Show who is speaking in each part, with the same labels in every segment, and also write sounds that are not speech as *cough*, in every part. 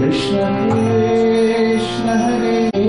Speaker 1: Krishna Krishna Hare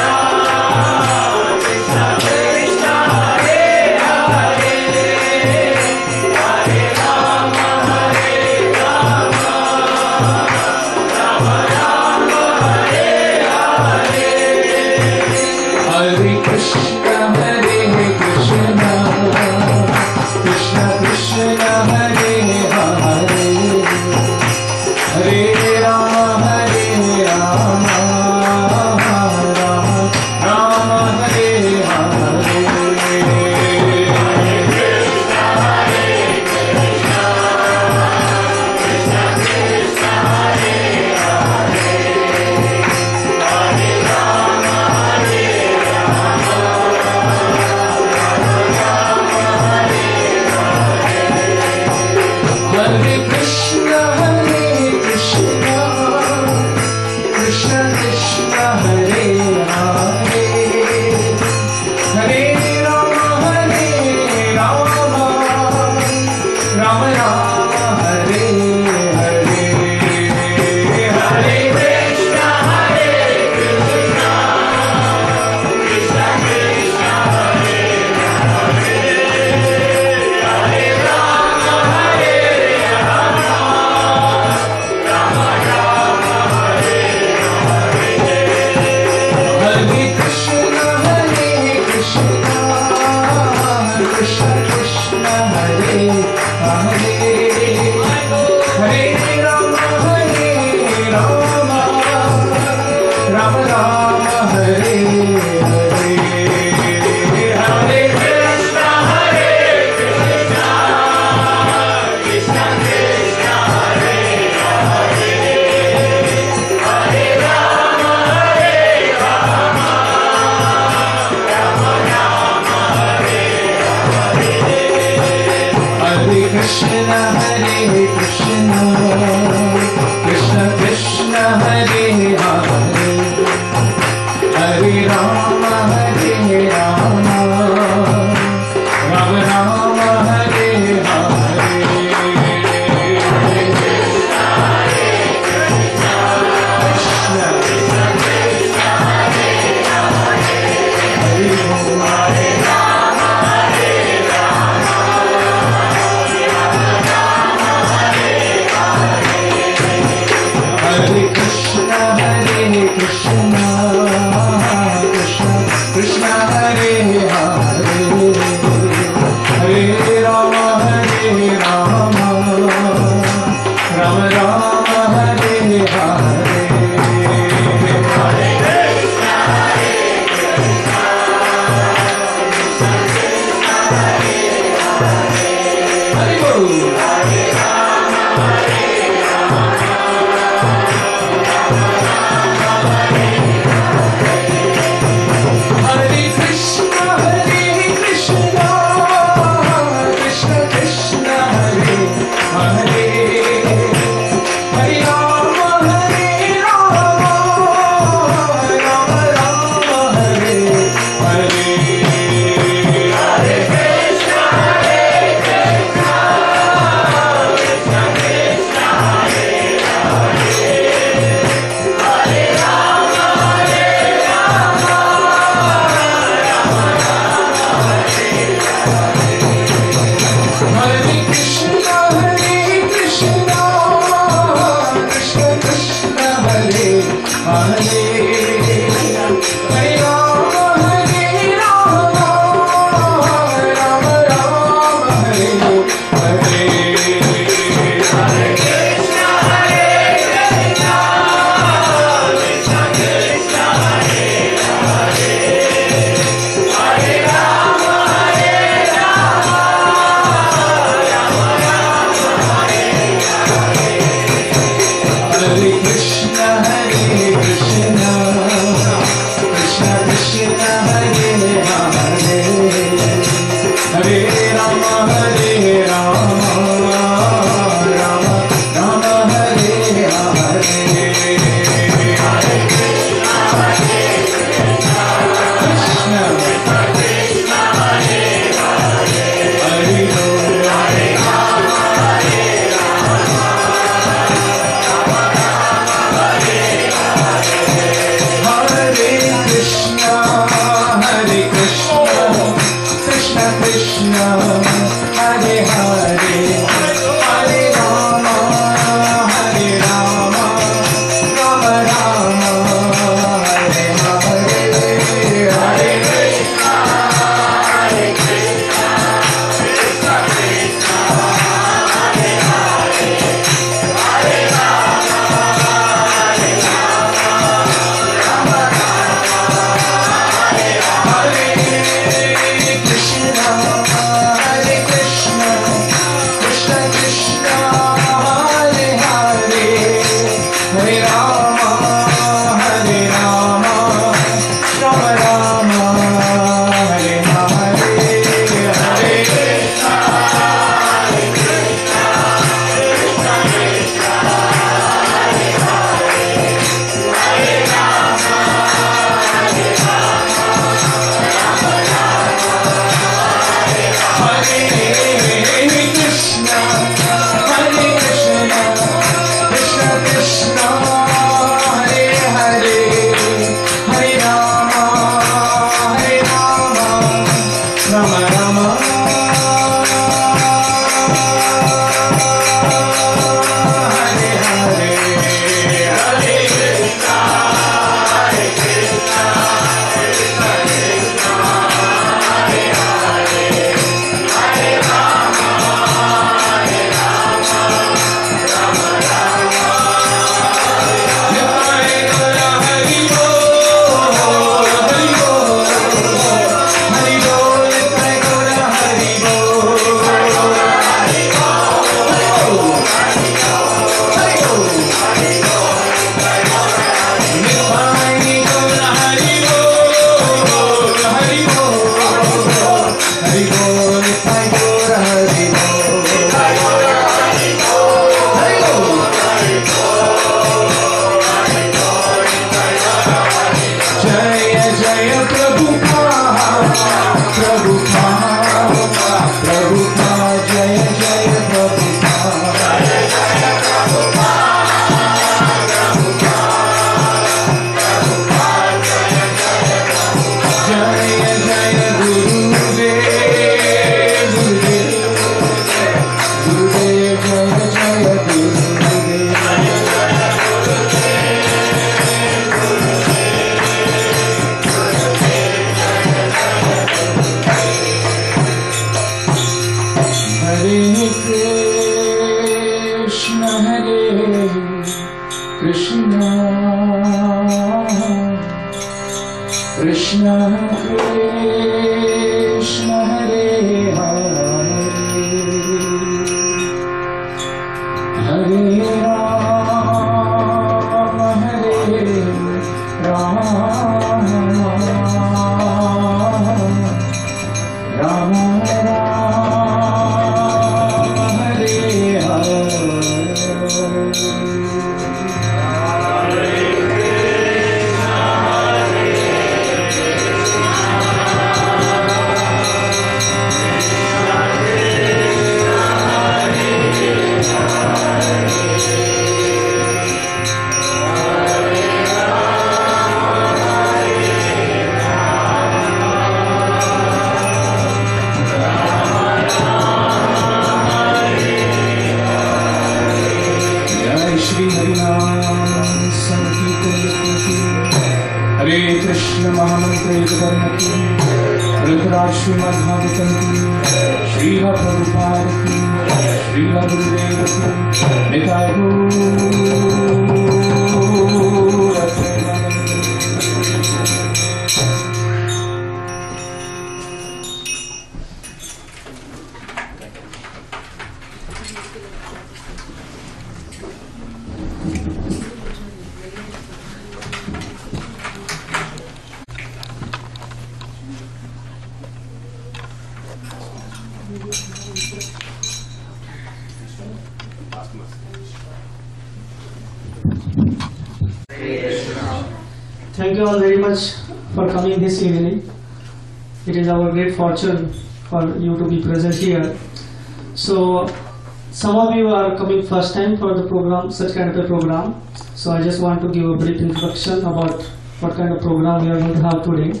Speaker 2: such kind of a program. So, I just want to give a brief introduction about what kind of program we are going to have today.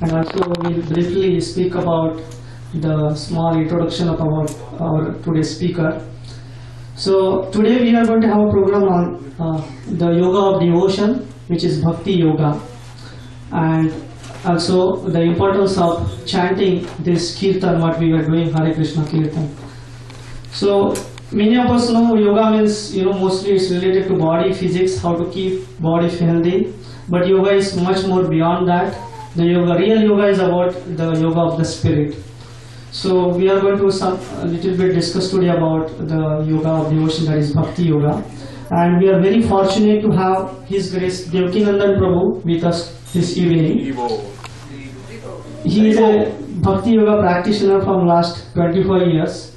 Speaker 2: And also, we'll briefly speak about the small introduction of our, our today's speaker. So today we are going to have a program on uh, the yoga of devotion, which is bhakti yoga, and also the importance of chanting this kirtan, what we were doing, Hare Krishna kirtan. So many of us know yoga means you know mostly it's related to body physics, how to keep body healthy, but yoga is much more beyond that. The yoga, real yoga is about the yoga of the spirit. So we are going to some a little bit discuss today about the yoga of devotion that is bhakti yoga, and we are very fortunate to have His Grace Devakinandan Prabhu with us this evening. He is a bhakti yoga practitioner from last 24 years.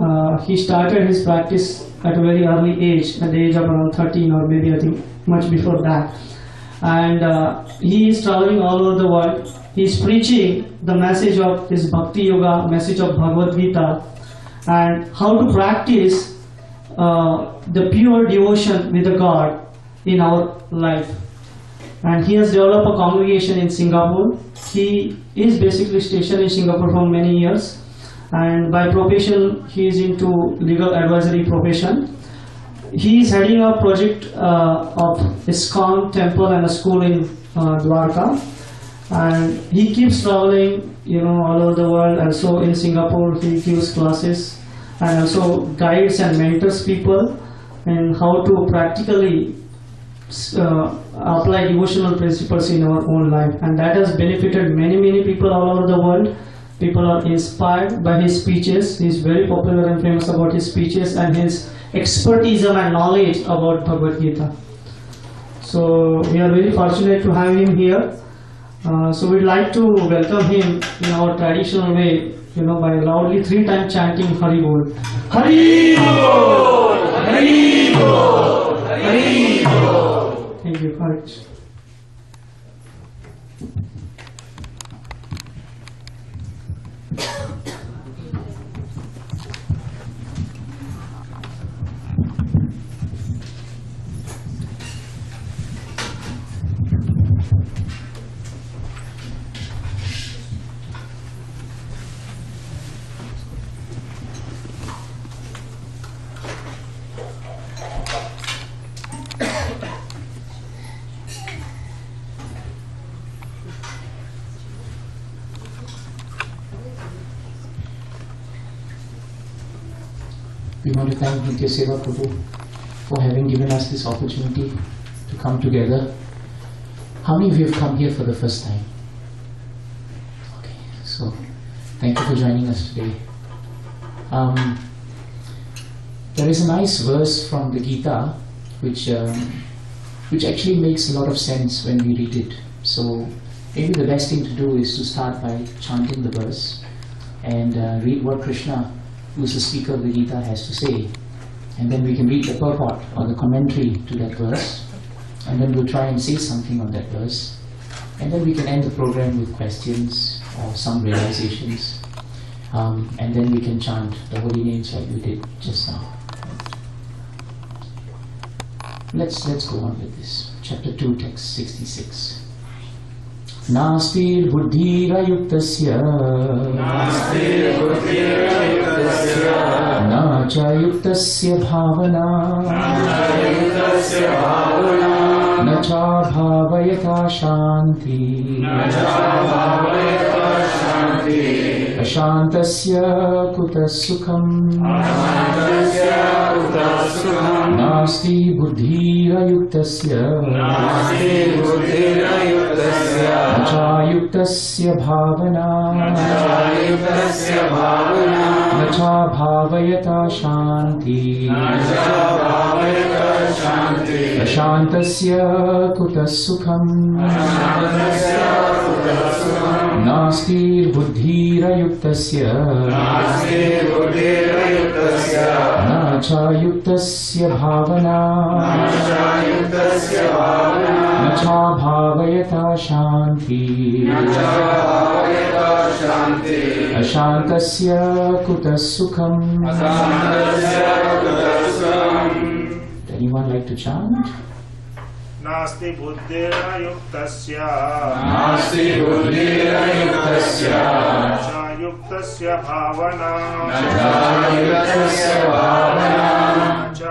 Speaker 2: Uh, he started his practice at a very early age, at the age of around 13 or maybe I think much before that. And uh, he is traveling all over the world. He is preaching the message of his bhakti yoga, message of Bhagavad Gita, and how to practice uh, the pure devotion with the God in our life. And he has developed a congregation in Singapore. He is basically stationed in Singapore for many years, and by profession he is into legal advisory profession. He is heading a project uh, of ISKCON temple and a school in uh, Dwarka, and he keeps traveling, you know, all over the world. And so in Singapore, he gives classes and also guides and mentors people in how to practically uh, apply devotional principles in our own life, and that has benefited many, many people all over the world. People are inspired by his speeches. He's very popular and famous about his speeches and his expertise and knowledge about Bhagavad Gita. So we are very fortunate to have him here. Uh, so we'd like to welcome him in our traditional way, you know, by loudly three times chanting Hari Bol. Hari Bol! Hari Bol! Hari Bol! Thank you, Hari
Speaker 3: thank Nitya Seva Prabhu
Speaker 4: for having given us this opportunity to come together. How many of you have come here for the first time? Okay, so thank you for joining us today. Um, there is a nice verse from the Gita which um, which actually makes a lot of sense when we read it. So maybe the best thing to do is to start by chanting the verse and uh, read what Krishna, the speaker of the Gita, has to say. And then we can read the purport or the commentary to that verse. And then we'll try and say something on that verse. And then we can end the program with questions or some realizations. Um, and then we can chant the holy names like we did just now. Let's let's go on with this. Chapter 2, text 66. नास्तिर्बुद्धिरयुक्तस्य। न च युक्तस्य भावना। न चाभावयता शान्ति। अशान्तस्य कुतः सुखम्। नास्ति बुद्धिरयुक्तस्य। चायुक्तस्य भावना। न चाभावयता शान्ति। अशान्तस्य कुतः सुखम्। नास्तिर्बुद्धिरयुक्तस्य। न चायुक्तस्य भावना। न चाभावयता शान्ति। अशान्तस्य कुतः सुखम्। Anyone like to chant?
Speaker 5: नास्ति बुद्धिर्युक्तस्य।
Speaker 3: नास्ति बुद्धिरयुक्तस्य।
Speaker 5: च युक्तस्य भावना।
Speaker 3: चायुक्तस्य भावना।
Speaker 5: न च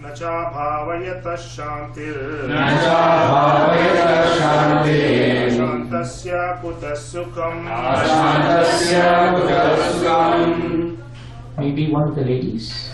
Speaker 5: न च भावयत शान्तिर्।
Speaker 3: न चाभावयत शान्तिः
Speaker 5: शान्तस्य कुतः सुखम्।
Speaker 3: अशान्तस्य कुतः सुखम्।
Speaker 4: Maybe one of the ladies?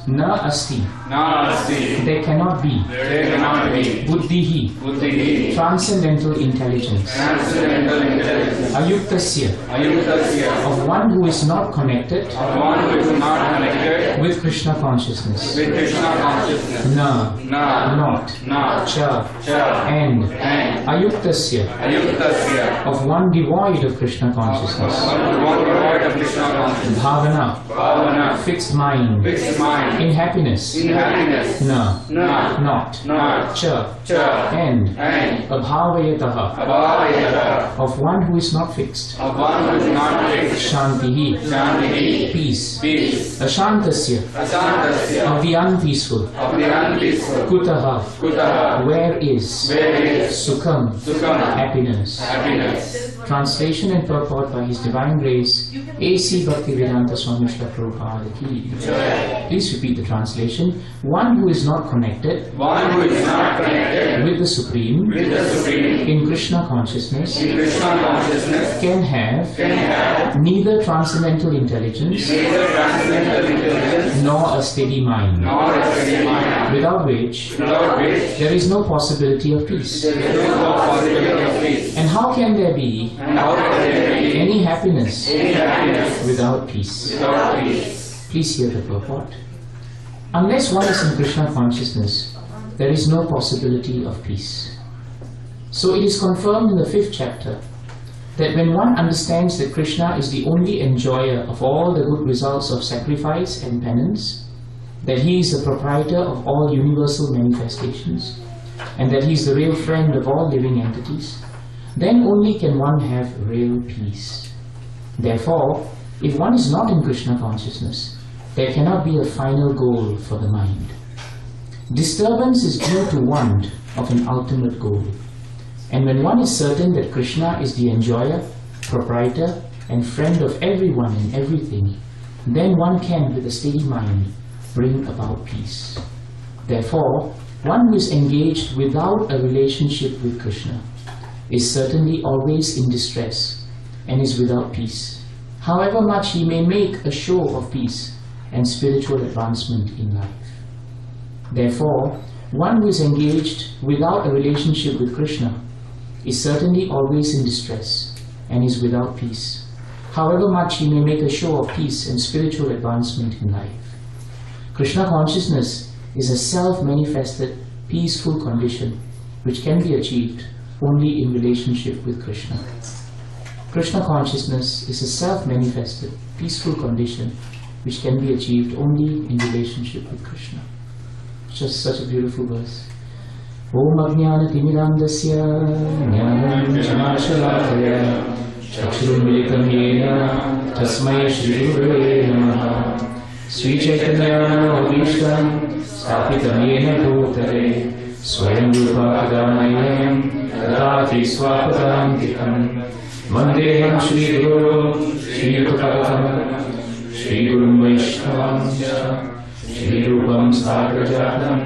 Speaker 4: Na asti.
Speaker 3: नास्ति
Speaker 4: There cannot be.
Speaker 3: There cannot be
Speaker 4: Buddhihi.
Speaker 3: बुद्धिः
Speaker 4: Transcendental intelligence.
Speaker 3: transcendental intelligence
Speaker 4: Ayuktasya.
Speaker 3: अयुक्तस्य
Speaker 4: Of one who is not connected
Speaker 3: of one who is not connected
Speaker 4: with Krishna consciousness.
Speaker 3: with Krishna consciousness
Speaker 4: Na.
Speaker 3: na
Speaker 4: Not.
Speaker 3: na
Speaker 4: Cha.
Speaker 3: cha
Speaker 4: And.
Speaker 3: and
Speaker 4: Ayuktasya.
Speaker 3: ayuktasya
Speaker 4: Of one devoid of Krishna
Speaker 3: of
Speaker 4: consciousness.
Speaker 3: one one devoid of Krishna consciousness
Speaker 4: Bhavana.
Speaker 3: bhavana
Speaker 4: Fixed mind.
Speaker 3: fixed mind
Speaker 4: In happiness.
Speaker 3: in happiness
Speaker 4: Na.
Speaker 3: na
Speaker 4: Not.
Speaker 3: na
Speaker 4: Cha.
Speaker 3: cha
Speaker 4: And.
Speaker 3: and
Speaker 4: Abhavayataha.
Speaker 3: abhavayata
Speaker 4: Of one who is not fixed.
Speaker 3: of one who is not fixed
Speaker 4: Shantihi.
Speaker 3: shantihi
Speaker 4: Peace.
Speaker 3: peace
Speaker 4: Ashantasya.
Speaker 3: asantasya
Speaker 4: Of the unpeaceful.
Speaker 3: of the unpeaceful
Speaker 4: Kutaha.
Speaker 3: kutaha
Speaker 4: Where is
Speaker 3: where is
Speaker 4: Sukham?
Speaker 3: sukham
Speaker 4: Happiness.
Speaker 3: happiness
Speaker 4: Translation and purport by His Divine Grace, A.C. Bhaktivedanta Swami Prabhupada ki. Please repeat the translation. One who is not connected
Speaker 3: one who is not connected
Speaker 4: with the Supreme
Speaker 3: with the Supreme
Speaker 4: in Krishna consciousness
Speaker 3: in Krishna consciousness
Speaker 4: can have
Speaker 3: can have
Speaker 4: neither transcendental intelligence
Speaker 3: neither transcendental intelligence
Speaker 4: nor a steady mind,
Speaker 3: nor a steady mind,
Speaker 4: without which
Speaker 3: without which
Speaker 4: there is no possibility of peace.
Speaker 3: there is no possibility of peace.
Speaker 4: And how can there be
Speaker 3: Can
Speaker 4: any happiness
Speaker 3: any happiness
Speaker 4: without peace?
Speaker 3: without peace?
Speaker 4: Please hear the purport. Unless one is in Krishna consciousness, there is no possibility of peace. So it is confirmed in the fifth chapter that when one understands that Krishna is the only enjoyer of all the good results of sacrifice and penance, that he is the proprietor of all universal manifestations, and that he is the real friend of all living entities, then only can one have real peace. Therefore, if one is not in Krishna consciousness, there cannot be a final goal for the mind. Disturbance is due to want of an ultimate goal. And when one is certain that Krishna is the enjoyer, proprietor, and friend of everyone and everything, then one can, with a steady mind, bring about peace. Therefore, one who is engaged without a relationship with Krishna is certainly always in distress and is without peace, however much he may make a show of peace and spiritual advancement in life. Therefore, one who is engaged without a relationship with Krishna is certainly always in distress and is without peace, however much he may make a show of peace and spiritual advancement in life. Krishna consciousness is a self-manifested, peaceful condition which can be achieved only in relationship with Krishna. Krishna consciousness is a self-manifested, peaceful condition which can be achieved only in relationship with Krishna. Just such a beautiful verse. ॐ अज्ञानतिमिरान्धस्य ज्ञानञ्जनाशलाकय चक्षुरुन्मिलितं येन तस्मै श्रीगुरवे नमः श्रीचैतन्याभीष्टं स्थापितं येन भूतले स्वयं रूपादामयं ददाति स्वापदान्तिकम्। वन्देऽहं श्रीगुरो श्रीयुतपथम् श्रीगुरुं वैष्णवांश्च श्रीरूपं साग्रजातं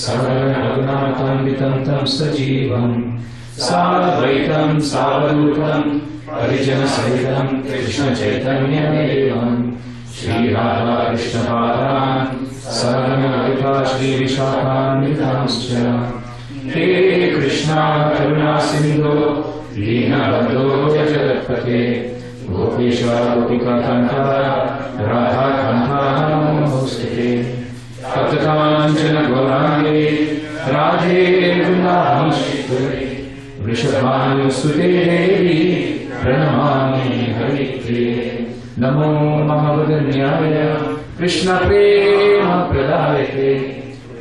Speaker 4: सर्वरघुनाथान्वितं तं सजीवम्। साद्वैतं सावधूतं परिजनसहितं कृष्णचैतन्यदेवम् श्रीराधाकृष्णपादान् सर्वविभाश्रीविशाखान्वितांश्च हे कृष्णा करुणासिन्धो दीनबन्धो जगत्पते गोपेश गोपिकान्ता राधाकान्ताः नमोऽस्ते पतकाञ्चन गौराङ्गे राधे वृन्दावंश्वरे वृषभानुसुते देवी प्रणमामि हरित्रे नमो महावदन्याय कृष्णप्रेमप्रदायते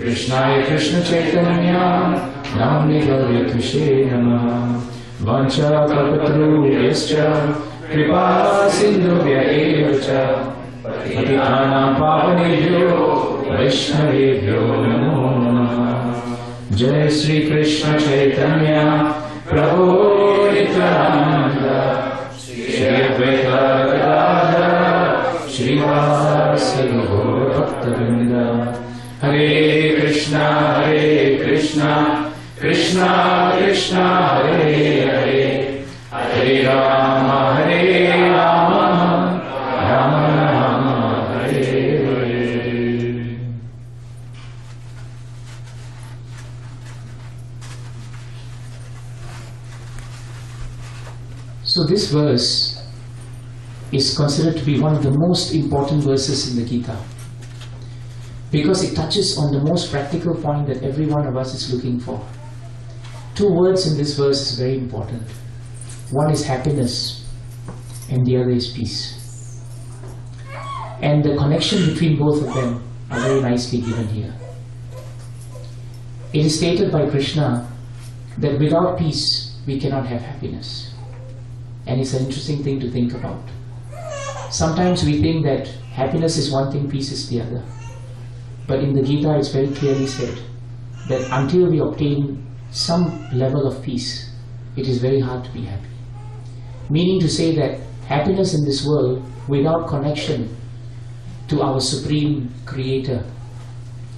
Speaker 4: कृष्णाय कृष्णचैतन्या। नाम्नि गौरत्विषे नमः। वाञ्छाकल्पतरुभ्यश्च कृपा सिन्धुभ्य च। पतितानां पावनेभ्यो। वैष्णवेभ्यो नमो नमः। जय श्रीकृष्ण चैतन्य प्रभो नित्यानन्द। श्री अद्वैत गदाधर श्रीवासि भक्तवृन्द हरे कृष्णा हरे कृष्णा कृष्णा कृष्णा हरे हरे हरे राम हरे Ram Ram Ram Hare Hare So this verse is considered to be one of the most important verses in the Gita because it touches on the most practical point that every one of us is looking for. Two words in this verse is very important. One is happiness and the other is peace. And the connection between both of them are very nicely given here. It is stated by Krishna that without peace we cannot have happiness. And it's an interesting thing to think about. Sometimes we think that happiness is one thing, peace is the other. But in the Gita, it's very clearly said that until we obtain some level of peace, it is very hard to be happy. Meaning to say that happiness in this world, without connection to our Supreme Creator,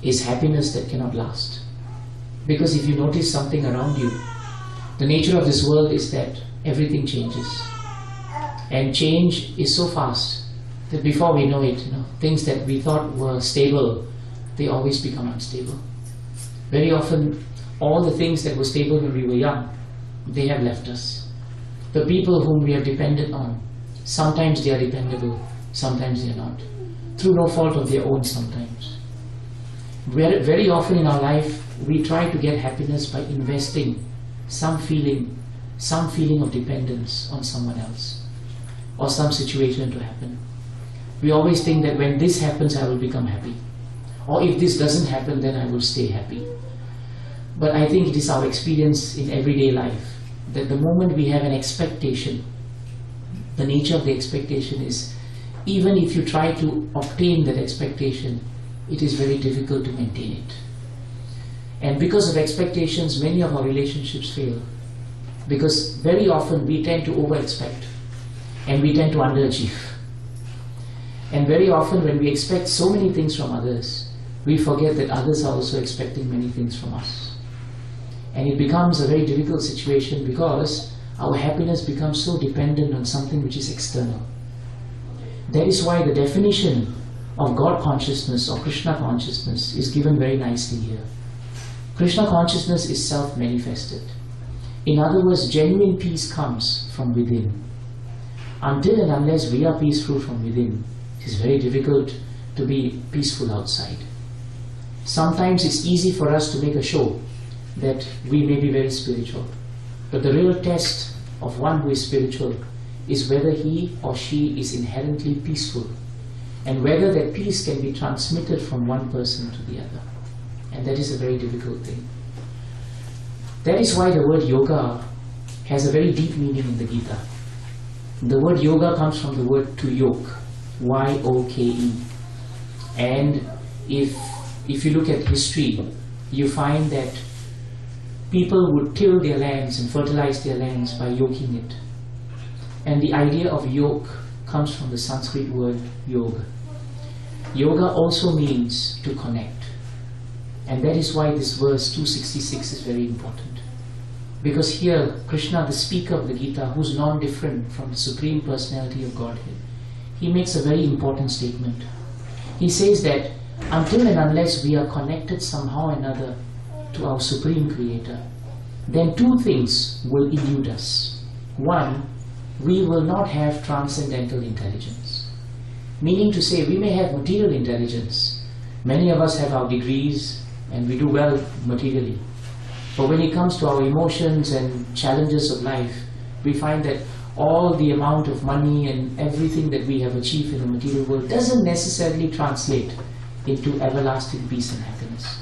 Speaker 4: is happiness that cannot last. Because if you notice something around you, the nature of this world is that everything changes. And change is so fast that before we know it, you know, things that we thought were stable, they always become unstable. Very often, all the things that were stable when we were young, they have left us. The people whom we have depended on, sometimes they are dependable, sometimes they are not. Through no fault of their own sometimes. Very, very often in our life, we try to get happiness by investing some feeling, some feeling of dependence on someone else or some situation to happen. We always think that when this happens, I will become happy. Or if this doesn't happen, then I will stay happy. But I think it is our experience in everyday life that the moment we have an expectation, the nature of the expectation is even if you try to obtain that expectation, it is very difficult to maintain it. And because of expectations, many of our relationships fail. Because very often we tend to over expect and we tend to underachieve. And very often, when we expect so many things from others, we forget that others are also expecting many things from us. And it becomes a very difficult situation because our happiness becomes so dependent on something which is external. That is why the definition of God consciousness or Krishna consciousness is given very nicely here. Krishna consciousness is self manifested. In other words, genuine peace comes from within. Until and unless we are peaceful from within, it is very difficult to be peaceful outside. Sometimes it's easy for us to make a show that we may be very spiritual. But the real test of one who is spiritual is whether he or she is inherently peaceful and whether that peace can be transmitted from one person to the other. And that is a very difficult thing. That is why the word yoga has a very deep meaning in the Gita. The word yoga comes from the word to yoke, Y O K E. And if, if you look at history, you find that people would till their lands and fertilize their lands by yoking it. And the idea of yoke comes from the Sanskrit word yoga. Yoga also means to connect. And that is why this verse 266 is very important. Because here, Krishna, the speaker of the Gita, who's non different from the Supreme Personality of Godhead, he makes a very important statement. He says that until and unless we are connected somehow or another to our Supreme Creator, then two things will elude us. One, we will not have transcendental intelligence. Meaning to say, we may have material intelligence. Many of us have our degrees and we do well materially. But when it comes to our emotions and challenges of life, we find that all the amount of money and everything that we have achieved in the material world doesn't necessarily translate into everlasting peace and happiness.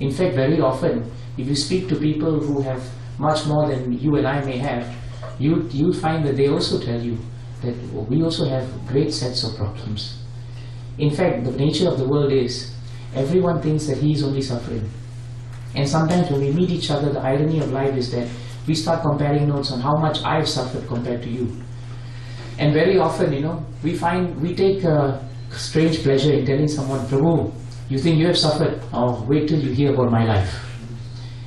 Speaker 4: In fact, very often, if you speak to people who have much more than you and I may have, you you find that they also tell you that we also have great sets of problems. In fact, the nature of the world is everyone thinks that he is only suffering. And sometimes when we meet each other, the irony of life is that we start comparing notes on how much I've suffered compared to you. And very often, you know, we find we take a strange pleasure in telling someone, Prabhu, you think you have suffered? Oh, wait till you hear about my life.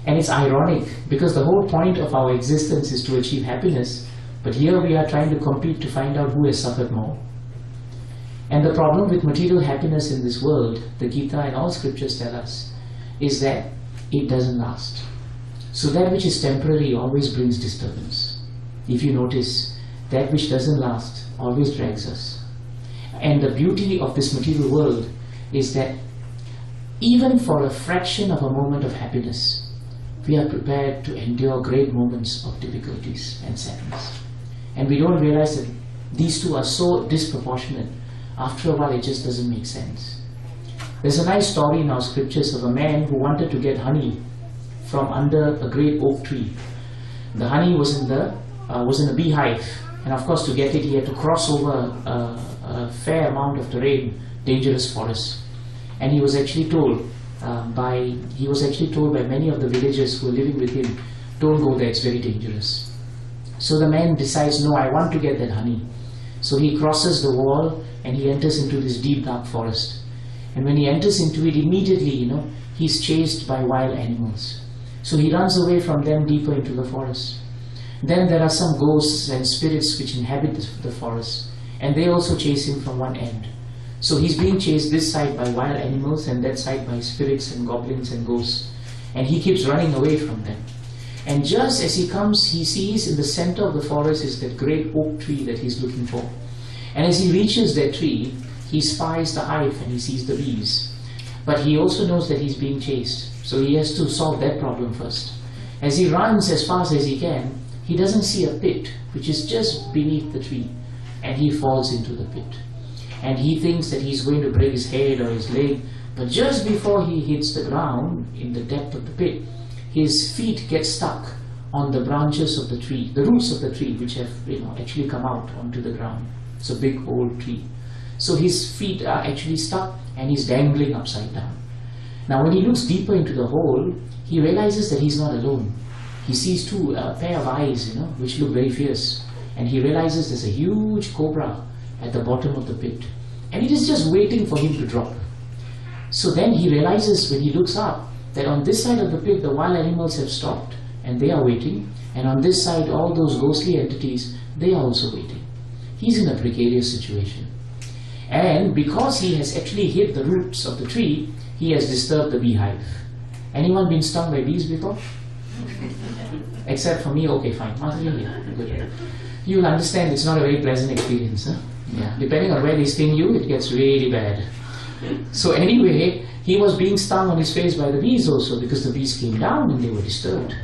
Speaker 4: And it's ironic because the whole point of our existence is to achieve happiness, but here we are trying to compete to find out who has suffered more. And the problem with material happiness in this world, the Gita and all scriptures tell us, is that it doesn't last. So that which is temporary always brings disturbance. If you notice, that which doesn't last always drags us. And the beauty of this material world is that even for a fraction of a moment of happiness, we are prepared to endure great moments of difficulties and sadness. And we don't realize that these two are so disproportionate. After a while, it just doesn't make sense. There's a nice story in our scriptures of a man who wanted to get honey from under a great oak tree. The honey was in the uh, was in a beehive, and of course, to get it, he had to cross over a, a fair amount of terrain, dangerous forest. And he was actually told uh, by he was actually told by many of the villagers who were living with him, "Don't go there; it's very dangerous." So the man decides, "No, I want to get that honey." So he crosses the wall and he enters into this deep dark forest. And when he enters into it, immediately, you know, he's chased by wild animals. So he runs away from them deeper into the forest. Then there are some ghosts and spirits which inhabit the forest, and they also chase him from one end. So he's being chased this side by wild animals and that side by spirits and goblins and ghosts. And he keeps running away from them. And just as he comes, he sees in the center of the forest is that great oak tree that he's looking for. And as he reaches that tree, he spies the hive and he sees the bees. But he also knows that he's being chased. So he has to solve that problem first. As he runs as fast as he can, he doesn't see a pit which is just beneath the tree. And he falls into the pit. And he thinks that he's going to break his head or his leg. But just before he hits the ground in the depth of the pit, his feet get stuck on the branches of the tree, the roots of the tree, which have you know actually come out onto the ground. It's a big old tree. So his feet are actually stuck and he's dangling upside down. Now when he looks deeper into the hole, he realizes that he's not alone. He sees two a pair of eyes, you know, which look very fierce, and he realizes there's a huge cobra at the bottom of the pit, and it is just waiting for him to drop. So then he realizes when he looks up that on this side of the pit the wild animals have stopped and they are waiting, and on this side all those ghostly entities they are also waiting. He's in a precarious situation. And because he has actually hit the roots of the tree, he has disturbed the beehive. Anyone been stung by bees before? *laughs* Except for me, okay, fine. Good. You'll understand it's not a very pleasant experience. Huh? Yeah. Depending on where they sting you, it gets really bad. So anyway, he was being stung on his face by the bees also because the bees came down and they were disturbed.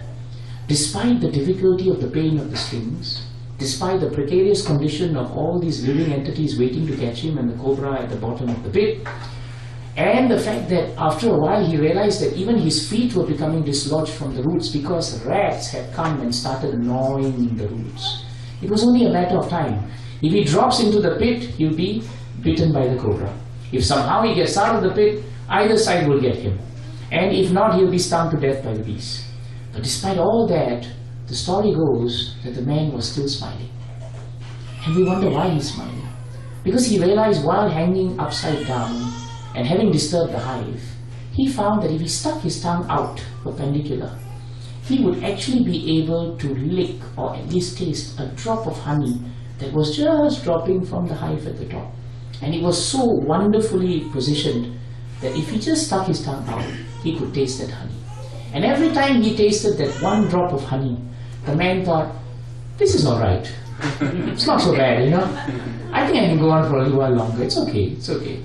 Speaker 4: Despite the difficulty of the pain of the stings, despite the precarious condition of all these living entities waiting to catch him and the cobra at the bottom of the pit, and the fact that after a while he realized that even his feet were becoming dislodged from the roots because rats had come and started gnawing the roots. It was only a matter of time. If he drops into the pit, he'll be bitten by the cobra. If somehow he gets out of the pit, either side will get him. And if not, he'll be stung to death by the bees. But despite all that, the story goes that the man was still smiling. And we wonder why he's smiling. Because he realized while hanging upside down and having disturbed the hive, he found that if he stuck his tongue out perpendicular, he would actually be able to lick or at least taste a drop of honey that was just dropping from the hive at the top. And it was so wonderfully positioned that if he just stuck his tongue out, he could taste that honey. And every time he tasted that one drop of honey, the man thought, this is alright. it's not so bad, you know. I think I can go on for a little while longer. It's okay, it's okay.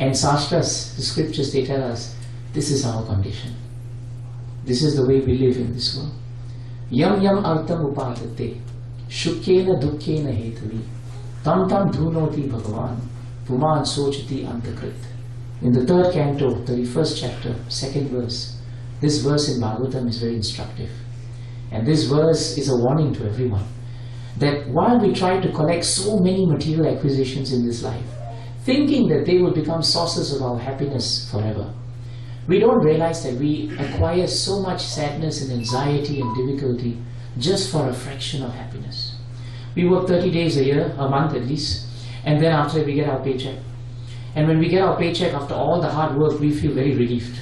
Speaker 4: And Sastras, the scriptures, they tell us, this is our condition. This is the way we live in this world. Yam yam artam upadate, shukkena dukkena hetavi, tam tam dhunoti bhagavan, puman sochati antakrit. In the third canto, 31st chapter, second verse, this verse in Bhagavatam is very instructive. And this verse is a warning to everyone that while we try to collect so many material acquisitions in this life, thinking that they will become sources of our happiness forever, we don't realize that we acquire so much sadness and anxiety and difficulty just for a fraction of happiness. We work 30 days a year, a month at least, and then after we get our paycheck. And when we get our paycheck after all the hard work, we feel very relieved.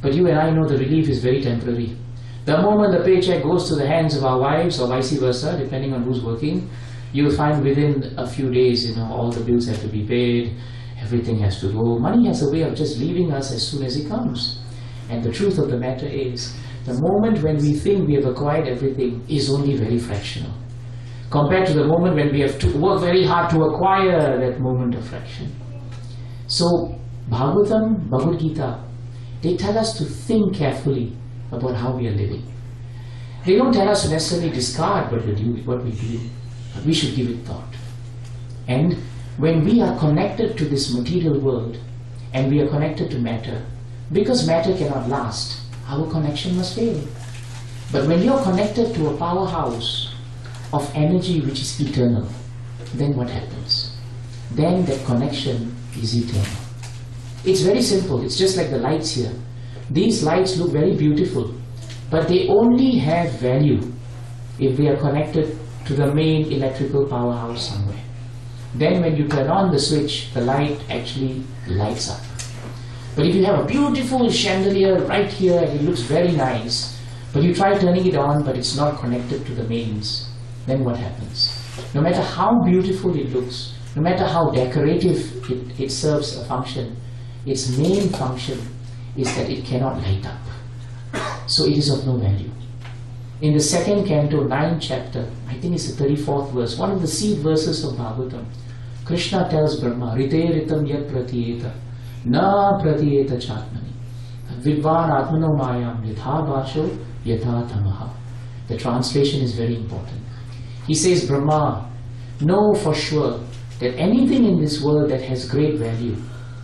Speaker 4: But you and I know the relief is very temporary. The moment the paycheck goes to the hands of our wives or vice versa, depending on who's working, you'll find within a few days, you know, all the bills have to be paid, everything has to go. Money has a way of just leaving us as soon as it comes. And the truth of the matter is, the moment when we think we have acquired everything is only very fractional. Compared to the moment when we have to work very hard to acquire that moment of fraction. So, Bhagavatam, Bhagavad Gita, they tell us to think carefully about how we are living. They don't tell us to necessarily discard what we do, what we do, but we should give it thought. And when we are connected to this material world and we are connected to matter, because matter cannot last, our connection must fail. But when you're connected to a powerhouse of energy which is eternal, then what happens? Then that connection is eternal. It's very simple, it's just like the lights here. These lights look very beautiful, but they only have value if they are connected to the main electrical powerhouse somewhere. Then when you turn on the switch, the light actually lights up. But if you have a beautiful chandelier right here and it looks very nice, but you try turning it on but it's not connected to the mains, then what happens? No matter how beautiful it looks, no matter how decorative it, it serves a function, its main function is that it cannot light up. So it is of no value. In the second canto, ninth chapter, I think it's the 34th verse, one of the seed verses of Bhagavatam, Krishna tells Brahma, Rite ritam yat pratiyeta, na pratiyeta chatmani, vidvan atmano mayam yatha basho yatha tamaha. The translation is very important. He says, Brahma, know for sure that anything in this world that has great value,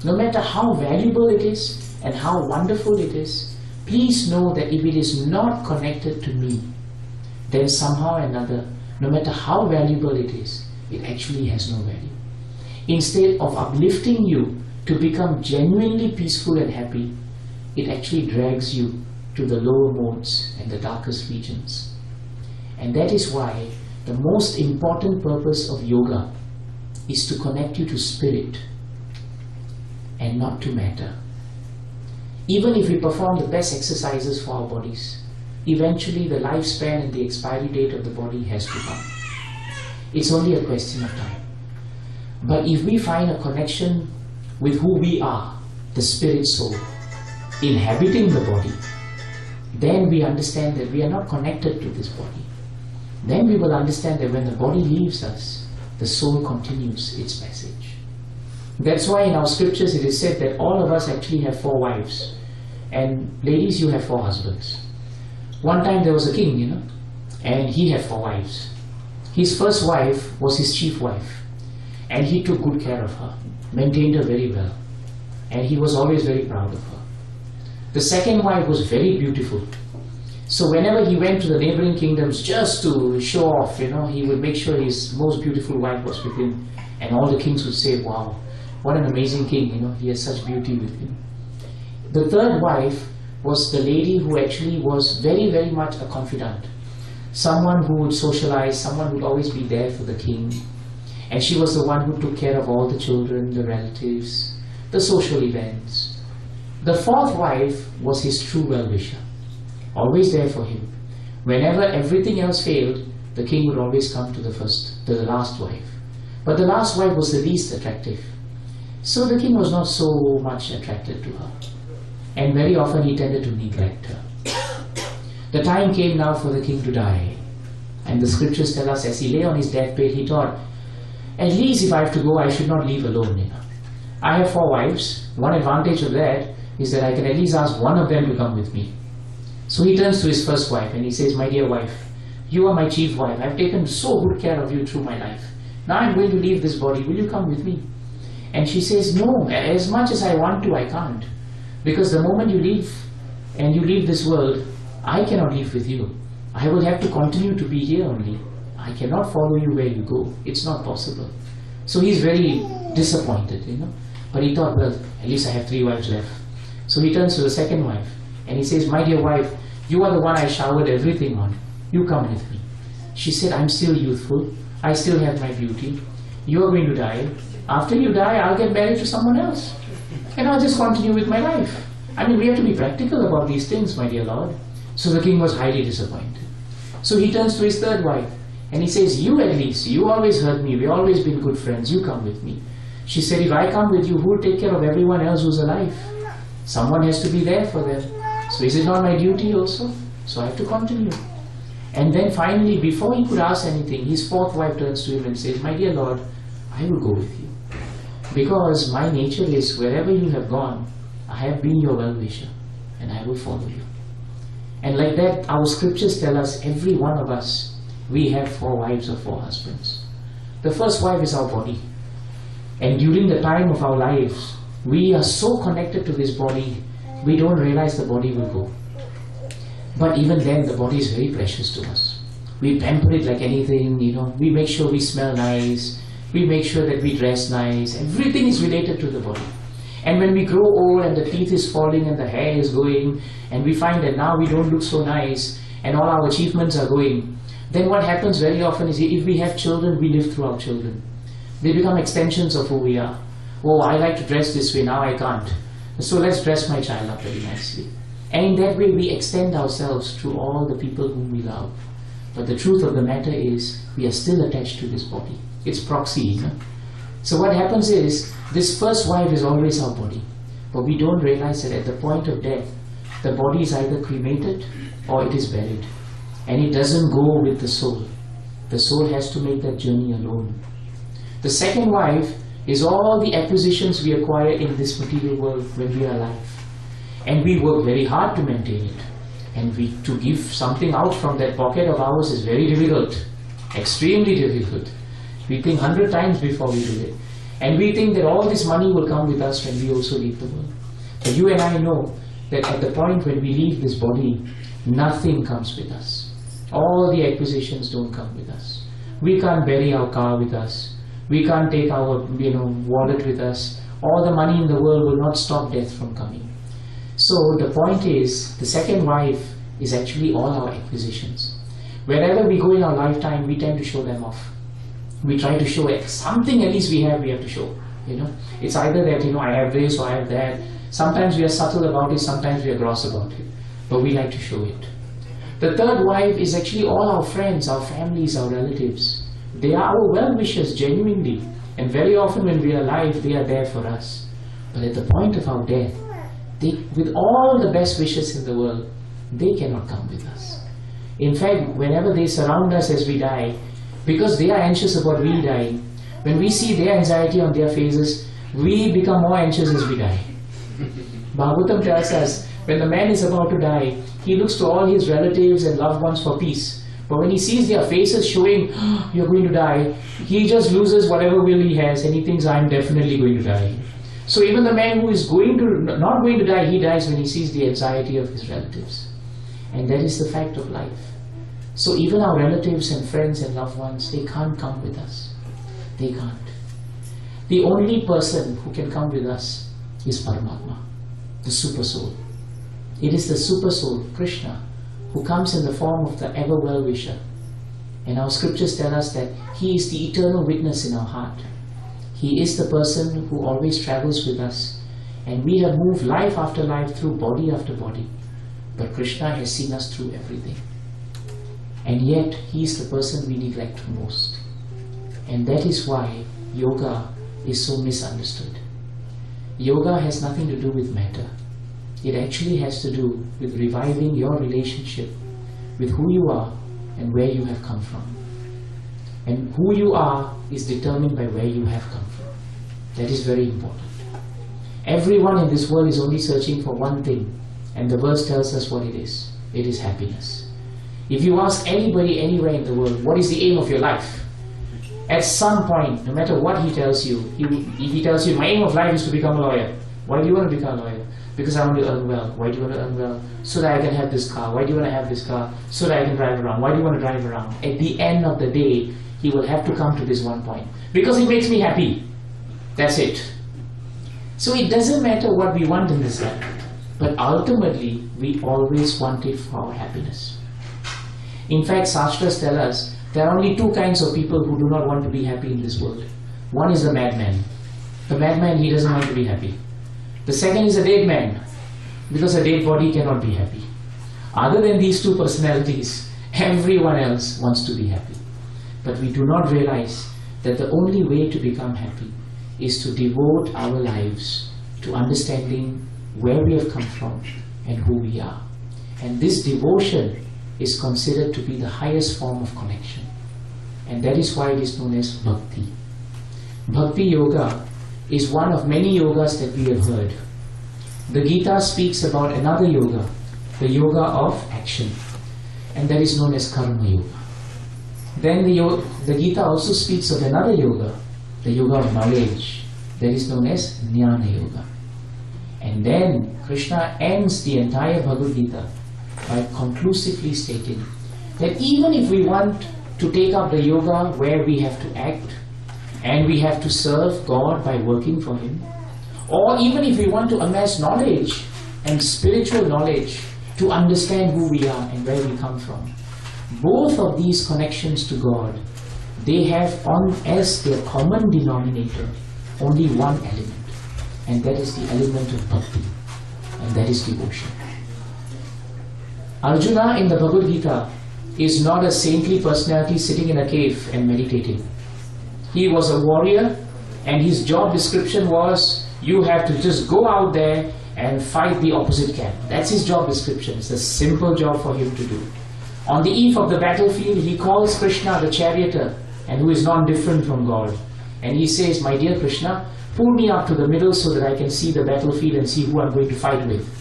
Speaker 4: no matter how valuable it is and how wonderful it is, please know that if it is not connected to me, then somehow or another, no matter how valuable it is, it actually has no value. Instead of uplifting you to become genuinely peaceful and happy, it actually drags you to the lower modes and the darkest regions. And that is why the most important purpose of yoga is to connect you to spirit and not to matter. Even if we perform the best exercises for our bodies, eventually the lifespan and the expiry date of the body has to come. It's only a question of time. But if we find a connection with who we are, the spirit soul, inhabiting the body, then we understand that we are not connected to this body. Then we will understand that when the body leaves us, the soul continues its message. That's why in our scriptures it is said that all of us actually have four wives. And ladies, you have four husbands. One time there was a king, you know, and he had four wives. His first wife was his chief wife, and he took good care of her, maintained her very well, and he was always very proud of her. The second wife was very beautiful. So whenever he went to the neighboring kingdoms just to show off, you know, he would make sure his most beautiful wife was with him, and all the kings would say, "Wow, what an amazing king! You know, he has such beauty with him." The third wife was the lady who actually was very, very much a confidant. Someone who would socialize, someone who would always be there for the king. And she was the one who took care of all the children, the relatives, the social events. The fourth wife was his true well-wisher, always there for him. Whenever everything else failed, the king would always come to the first, to the last wife. But the last wife was the least attractive. So the king was not so much attracted to her and very often he tended to neglect her. The time came now for the king to die, and the scriptures tell us as he lay on his deathbed, he thought, at least if I have to go, I should not leave alone. You know. I have four wives. One advantage of that is that I can at least ask one of them to come with me. So he turns to his first wife and he says, My dear wife, you are my chief wife. I've taken so good care of you through my life. Now I'm going to leave this body. Will you come with me? And she says, No, as much as I want to, I can't. Because the moment you leave and you leave this world, I cannot leave with you. I will have to continue to be here only. I cannot follow you where you go. It's not possible. So he's very disappointed, you know. But he thought, well, at least I have three wives left. So he turns to the second wife and he says, My dear wife, you are the one I showered everything on. You come with me. She said, I'm still youthful. I still have my beauty. You are going to die. After you die, I'll get married to someone else and I'll just continue with my life. I mean, we have to be practical about these things, my dear Lord. So the king was highly disappointed. So he turns to his third wife and he says, You at least, you always hurt me, we've always been good friends, you come with me. She said, If I come with you, who will take care of everyone else who's alive? Someone has to be there for them. So is it not my duty also? So I have to continue. And then finally, before he could ask anything, his fourth wife turns to him and says, My dear Lord, I will go with you. Because my nature is wherever you have gone, I have been your well-wisher and I will follow you. And like that, our scriptures tell us, every one of us, we have four wives or four husbands. The first wife is our body. And during the time of our lives, we are so connected to this body, we don't realize the body will go. But even then, the body is very precious to us. We pamper it like anything, you know, we make sure we smell nice, we make sure that we dress nice, everything is related to the body. And when we grow old and the teeth is falling and the hair is going, and we find that now we don't look so nice and all our achievements are going, then what happens very often is if we have children, we live through our children. They become extensions of who we are. Oh, I like to dress this way, now I can't. So let's dress my child up very nicely. And in that way, we extend ourselves to all the people whom we love. But the truth of the matter is, we are still attached to this body. It's proxy. So what happens is, this first wife is always our body. But we don't realize that at the point of death, the body is either cremated or it is buried. And it doesn't go with the soul. The soul has to make that journey alone. The second wife is all the acquisitions we acquire in this material world when we are alive. And we work very hard to maintain it. And we to give something out from that pocket of ours is very difficult. Extremely difficult. We think hundred times before we do it. And we think that all this money will come with us when we also leave the world. But you and I know that at the point when we leave this body, nothing comes with us. All the acquisitions don't come with us. We can't bury our car with us. We can't take our you know wallet with us. All the money in the world will not stop death from coming. So the point is, the second wife is actually all our acquisitions. Wherever we go in our lifetime, we tend to show them off. We try to show it. Something at least we have, we have to show. You know, it's either that you know I have this or I have that. Sometimes we are subtle about it, sometimes we are gross about it, but we like to show it. The third wife is actually all our friends, our families, our relatives. They are our well wishers genuinely, and very often when we are alive, they are there for us. But at the point of our death, they, with all the best wishes in the world, they cannot come with us. In fact, whenever they surround us as we die, because they are anxious about we dying, when we see their anxiety on their faces, we become more anxious as we die. *laughs* Bhagavatam tells us when the man is about to die, he looks to all his relatives and loved ones for peace. But when he sees their faces showing, *gasps* you're going to die, he just loses whatever will he has and he thinks, I'm definitely going to die. So even the man who is going to, not going to die, he dies when he sees the anxiety of his relatives. And that is the fact of life. So even our relatives and friends and loved ones, they can't come with us. They can't. The only person who can come with us is Paramatma, the super soul. It is the super soul, Krishna, who comes in the form of the ever well wisher. And our scriptures tell us that he is the eternal witness in our heart. He is the person who always travels with us. And we have moved life after life through body after body. But Krishna has seen us through everything. And yet, he is the person we neglect most. And that is why yoga is so misunderstood. Yoga has nothing to do with matter. It actually has to do with reviving your relationship with who you are and where you have come from. And who you are is determined by where you have come from. That is very important. Everyone in this world is only searching for one thing, and the verse tells us what it is it is happiness. If you ask anybody anywhere in the world, what is the aim of your life? At some point, no matter what he tells you, he, if he tells you, my aim of life is to become a lawyer. Why do you want to become a lawyer? Because I want to earn well. Why do you want to earn well? So that I can have this car. Why do you want to have this car? So that I can drive around. Why do you want to drive around? At the end of the day, he will have to come to this one point. Because it makes me happy. That's it. So it doesn't matter what we want in this life. But ultimately, we always want it for our happiness. In fact, Shastras tell us there are only two kinds of people who do not want to be happy in this world. One is the madman. The madman, he doesn't want to be happy. The second is a dead man, because a dead body cannot be happy. Other than these two personalities, everyone else wants to be happy. But we do not realize that the only way to become happy is to devote our lives to understanding where we have come from and who we are. And this devotion is considered to be the highest form of connection. And that is why it is known as bhakti. Bhakti yoga is one of many yogas that we have heard. The Gita speaks about another yoga, the yoga of action, and that is known as karma yoga. Then the, the Gita also speaks of another yoga, the yoga of knowledge, that is known as jnana yoga. And then Krishna ends the entire Bhagavad Gita by conclusively stating that even if we want to take up the yoga where we have to act and we have to serve God by working for Him, or even if we want to amass knowledge and spiritual knowledge to understand who we are and where we come from, both of these connections to God, they have on as their common denominator only one element, and that is the element of bhakti, and that is devotion. Arjuna in the Bhagavad Gita is not a saintly personality sitting in a cave and meditating. He was a warrior, and his job description was you have to just go out there and fight the opposite camp. That's his job description. It's a simple job for him to do. On the eve of the battlefield, he calls Krishna the charioteer, and who is not different from God. And he says, My dear Krishna, pull me up to the middle so that I can see the battlefield and see who I'm going to fight with.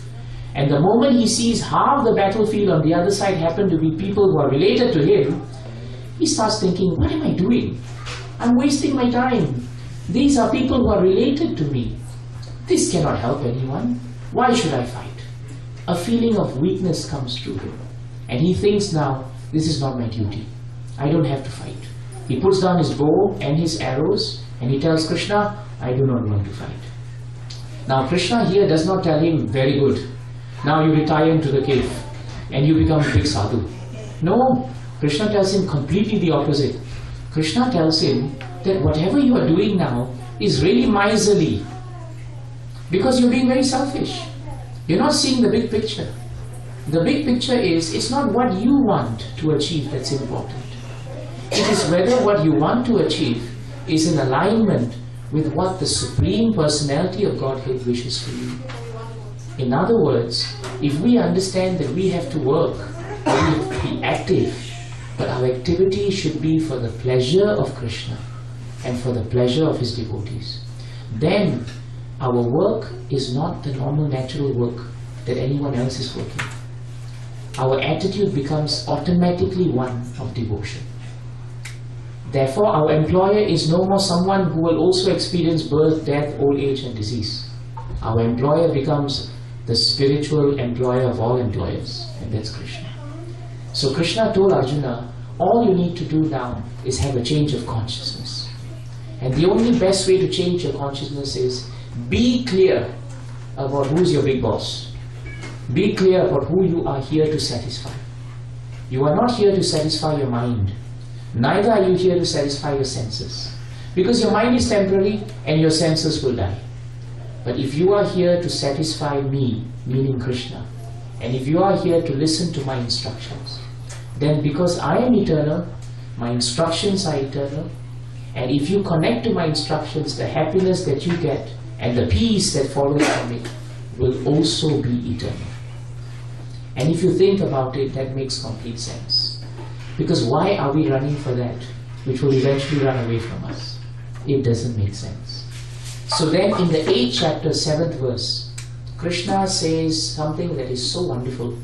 Speaker 4: And the moment he sees half the battlefield on the other side happen to be people who are related to him, he starts thinking, What am I doing? I'm wasting my time. These are people who are related to me. This cannot help anyone. Why should I fight? A feeling of weakness comes through him. And he thinks now, this is not my duty. I don't have to fight. He puts down his bow and his arrows and he tells Krishna, I do not want to fight. Now Krishna here does not tell him, very good. Now you retire into the cave and you become a big sadhu. No, Krishna tells him completely the opposite. Krishna tells him that whatever you are doing now is really miserly because you're being very selfish. You're not seeing the big picture. The big picture is it's not what you want to achieve that's important. It is whether what you want to achieve is in alignment with what the Supreme Personality of Godhead wishes for you. In other words, if we understand that we have to work, we have to be active, but our activity should be for the pleasure of Krishna and for the pleasure of his devotees, then our work is not the normal natural work that anyone else is working. Our attitude becomes automatically one of devotion. Therefore, our employer is no more someone who will also experience birth, death, old age, and disease. Our employer becomes the spiritual employer of all employers, and that's Krishna. So, Krishna told Arjuna, all you need to do now is have a change of consciousness. And the only best way to change your consciousness is be clear about who's your big boss. Be clear about who you are here to satisfy. You are not here to satisfy your mind. Neither are you here to satisfy your senses. Because your mind is temporary and your senses will die. But if you are here to satisfy me, meaning Krishna, and if you are here to listen to my instructions, then because I am eternal, my instructions are eternal, and if you connect to my instructions, the happiness that you get and the peace that follows from it will also be eternal. And if you think about it, that makes complete sense. Because why are we running for that, which will eventually run away from us? It doesn't make sense. So then, in the 8th chapter, 7th verse, Krishna says something that is so wonderful.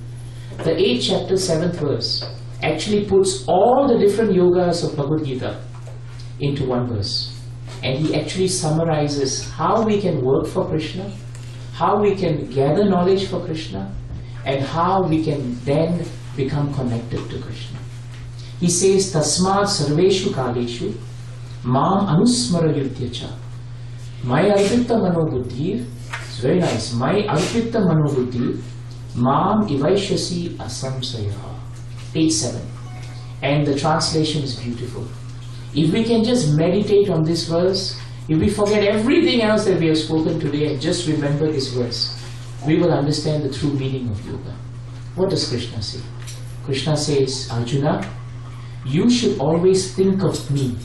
Speaker 4: The 8th chapter, 7th verse actually puts all the different yogas of Bhagavad Gita into one verse. And he actually summarizes how we can work for Krishna, how we can gather knowledge for Krishna, and how we can then become connected to Krishna. He says, Tasmat sarveshu kaleshu mam anusmara yudhyacha. My arpita manobuddhir, it's very nice, my arpita manobuddhir mam ivaishasi asamsayaha. 8-7. And the translation is beautiful. If we can just meditate on this verse, if we forget everything else that we have spoken today and just remember this verse, we will understand the true meaning of yoga. What does Krishna say? Krishna says, Arjuna, you should always think of me.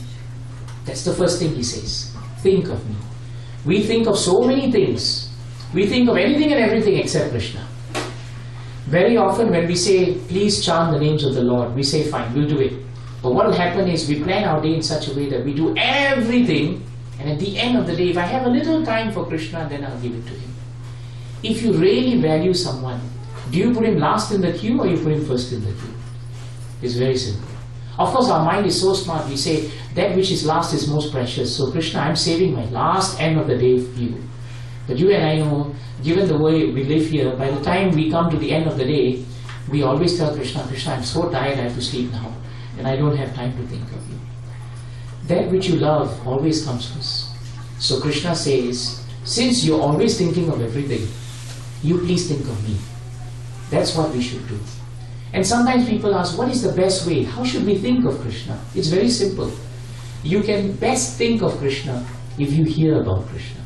Speaker 4: That's the first thing he says. Think of me. We think of so many things. We think of anything and everything except Krishna. Very often when we say, please chant the names of the Lord, we say, fine, we'll do it. But what will happen is we plan our day in such a way that we do everything, and at the end of the day, if I have a little time for Krishna, then I'll give it to him. If you really value someone, do you put him last in the queue or you put him first in the queue? It's very simple. Of course, our mind is so smart, we say that which is last is most precious. So, Krishna, I'm saving my last end of the day for you. But you and I know, given the way we live here, by the time we come to the end of the day, we always tell Krishna, Krishna, I'm so tired, I have to sleep now, and I don't have time to think of you. That which you love always comes first. So Krishna says, since you're always thinking of everything, you please think of me. That's what we should do. And sometimes people ask, what is the best way? How should we think of Krishna? It's very simple. You can best think of Krishna if you hear about Krishna.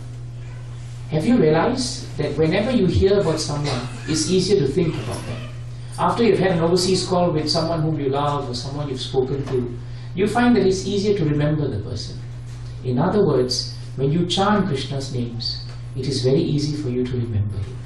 Speaker 4: Have you realized that whenever you hear about someone, it's easier to think about them? After you've had an overseas call with someone whom you love or someone you've spoken to, you find that it's easier to remember the person. In other words, when you chant Krishna's names, it is very easy for you to remember him.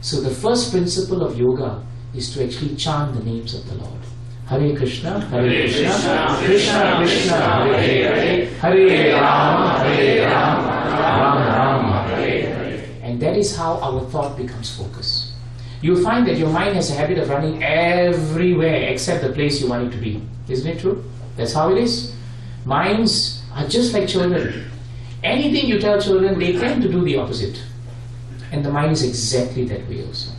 Speaker 4: So the first principle of yoga is to actually chant the names of the Lord. Hare Krishna, Hare Krishna, Krishna Krishna, Hare Hare, Hare Rama, Hare Rama, Rama Rama, Hare Hare. And that is how our thought becomes focused. You'll find that your mind has a habit of running everywhere except the place you want it to be. Isn't it true? That's how it is. Minds are just like children. Anything you tell children, they tend to do the opposite. And the mind is exactly that way also.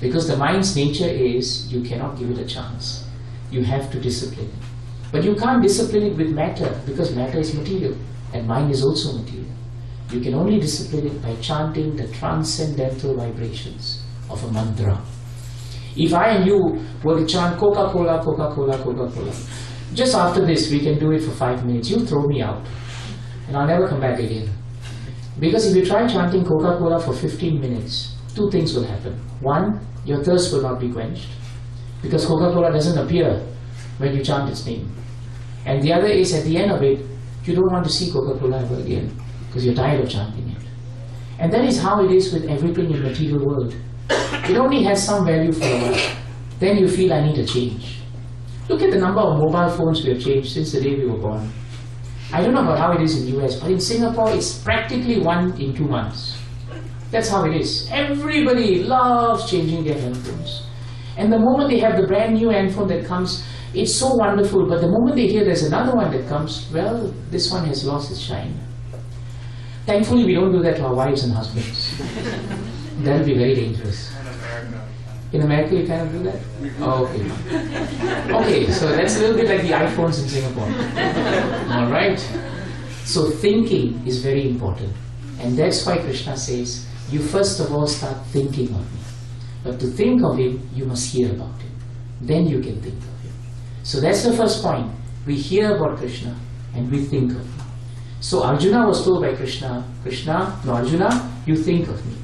Speaker 4: Because the mind's nature is you cannot give it a chance. You have to discipline it. But you can't discipline it with matter because matter is material and mind is also material. You can only discipline it by chanting the transcendental vibrations of a mantra. If I and you were to chant Coca Cola, Coca Cola, Coca Cola, just after this we can do it for five minutes, you throw me out and I'll never come back again. Because if you try chanting Coca Cola for 15 minutes, two things will happen. One, your thirst will not be quenched because Coca Cola doesn't appear when you chant its name. And the other is at the end of it, you don't want to see Coca Cola ever again because you're tired of chanting it. And that is how it is with everything in the material world. It only has some value for a while. Then you feel I need a change. Look at the number of mobile phones we have changed since the day we were born. I don't know about how it is in the US, but in Singapore it's practically one in two months. That's how it is. Everybody loves changing their handphones. And the moment they have the brand new handphone that comes, it's so wonderful. But the moment they hear there's another one that comes, well, this one has lost its shine. Thankfully, we don't do that to our wives and husbands. *laughs* That'll be very dangerous. In America, you kind of do that? Oh, okay. Okay, so that's a little bit like the iPhones in Singapore. All right. So thinking is very important, and that's why Krishna says you first of all start thinking of me. But to think of him, you must hear about him. Then you can think of him. So that's the first point. We hear about Krishna and we think of him. So Arjuna was told by Krishna, Krishna, no Arjuna, you think of me.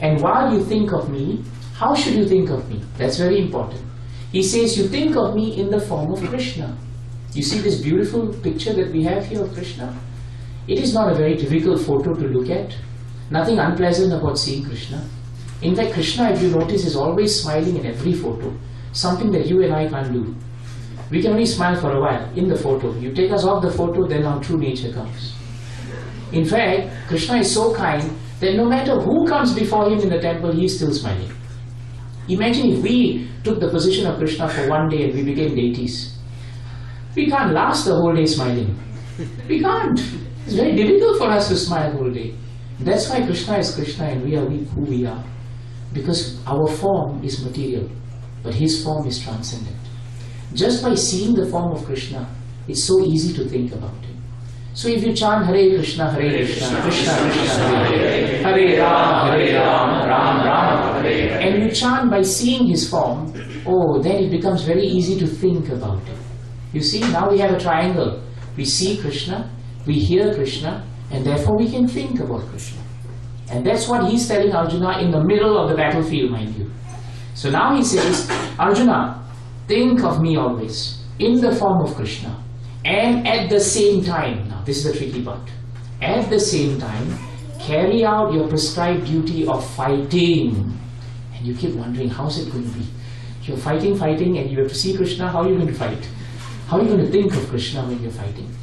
Speaker 4: And while you think of me, how should you think of me? That's very important. He says, You think of me in the form of Krishna. You see this beautiful picture that we have here of Krishna? It is not a very difficult photo to look at. Nothing unpleasant about seeing Krishna. In fact, Krishna, if you notice, is always smiling in every photo. Something that you and I can't do. We can only smile for a while in the photo. You take us off the photo, then our true nature comes. In fact, Krishna is so kind that no matter who comes before him in the temple, he is still smiling. Imagine if we took the position of Krishna for one day and we became deities. We can't last the whole day smiling. We can't. It's very difficult for us to smile the whole day. That's why Krishna is Krishna and we are we who we are. Because our form is material, but his form is transcendent. Just by seeing the form of Krishna, it's so easy to think about him. So if you chant Hare Krishna, Hare Krishna, Krishna Krishna, Hare Hare, Hare Ram, Hare Ram, Ram Ram, Hare Hare, and you chant by seeing his form, oh, then it becomes very easy to think about him. You see, now we have a triangle. We see Krishna, we hear Krishna, and therefore we can think about Krishna. And that's what he's telling Arjuna in the middle of the battlefield, mind you. So now he says, *coughs* Arjuna, think of me always in the form of Krishna. And at the same time, now this is the tricky part, at the same time, carry out your prescribed duty of fighting. And you keep wondering, how's it going to be? You're fighting, fighting, and you have to see Krishna, how are you going to fight? How are you going to think of Krishna when you're fighting?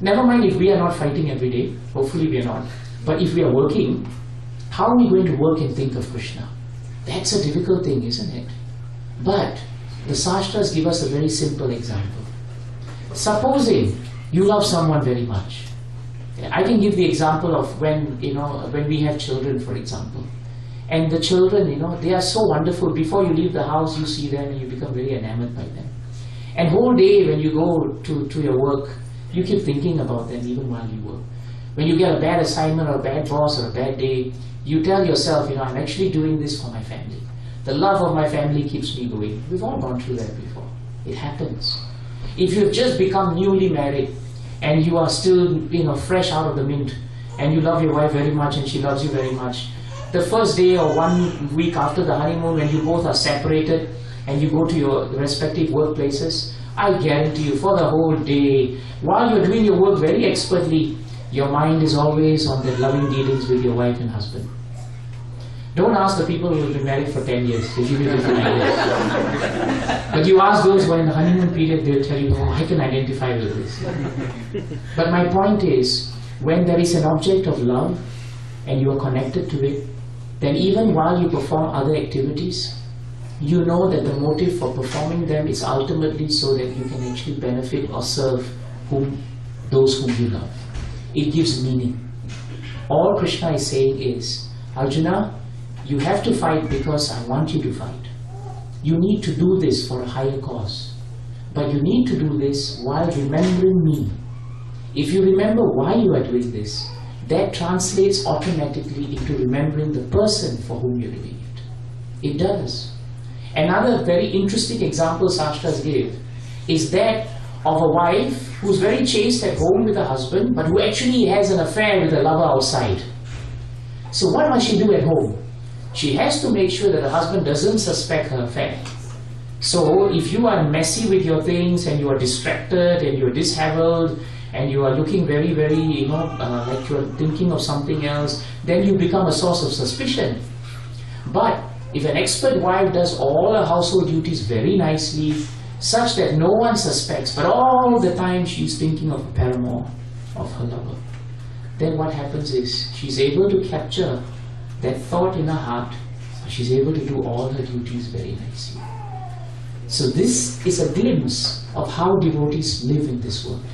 Speaker 4: Never mind if we are not fighting every day, hopefully we are not. But if we are working, how are we going to work and think of Krishna? That's a difficult thing, isn't it? But the Shastras give us a very simple example. Supposing you love someone very much. I can give the example of when, you know, when we have children, for example. And the children, you know, they are so wonderful. Before you leave the house, you see them and you become very enamored by them. And whole day when you go to, to your work, you keep thinking about them even while you work. When you get a bad assignment or a bad boss or a bad day, you tell yourself, you know, I'm actually doing this for my family. The love of my family keeps me going. We've all gone through that before. It happens. If you've just become newly married and you are still, you know, fresh out of the mint and you love your wife very much and she loves you very much, the first day or one week after the honeymoon when you both are separated and you go to your respective workplaces, I guarantee you for the whole day, while you're doing your work very expertly, your mind is always on the loving dealings with your wife and husband. Don't ask the people who have been married for 10 years, they give you different ideas. But you ask those who are in the honeymoon period, they'll tell you, oh, I can identify with this. But my point is, when there is an object of love and you are connected to it, then even while you perform other activities, you know that the motive for performing them is ultimately so that you can actually benefit or serve whom, those whom you love. It gives meaning. All Krishna is saying is, Arjuna, you have to fight because I want you to fight. You need to do this for a higher cause. But you need to do this while remembering me. If you remember why you are doing this, that translates automatically into remembering the person for whom you're doing it. It does. Another very interesting example Sastras give is that of a wife who's very chaste at home with her husband, but who actually has an affair with a lover outside. So what must she do at home? She has to make sure that the husband doesn't suspect her affair. So if you are messy with your things and you are distracted and you're disheveled and you are looking very, very, you know, uh, like you're thinking of something else, then you become a source of suspicion. But if an expert wife does all her household duties very nicely, such that no one suspects, but all the time she's thinking of a paramour, of her lover, then what happens is she's able to capture that thought in her heart, she's able to do all her duties very nicely. So this is a glimpse of how devotees live in this world.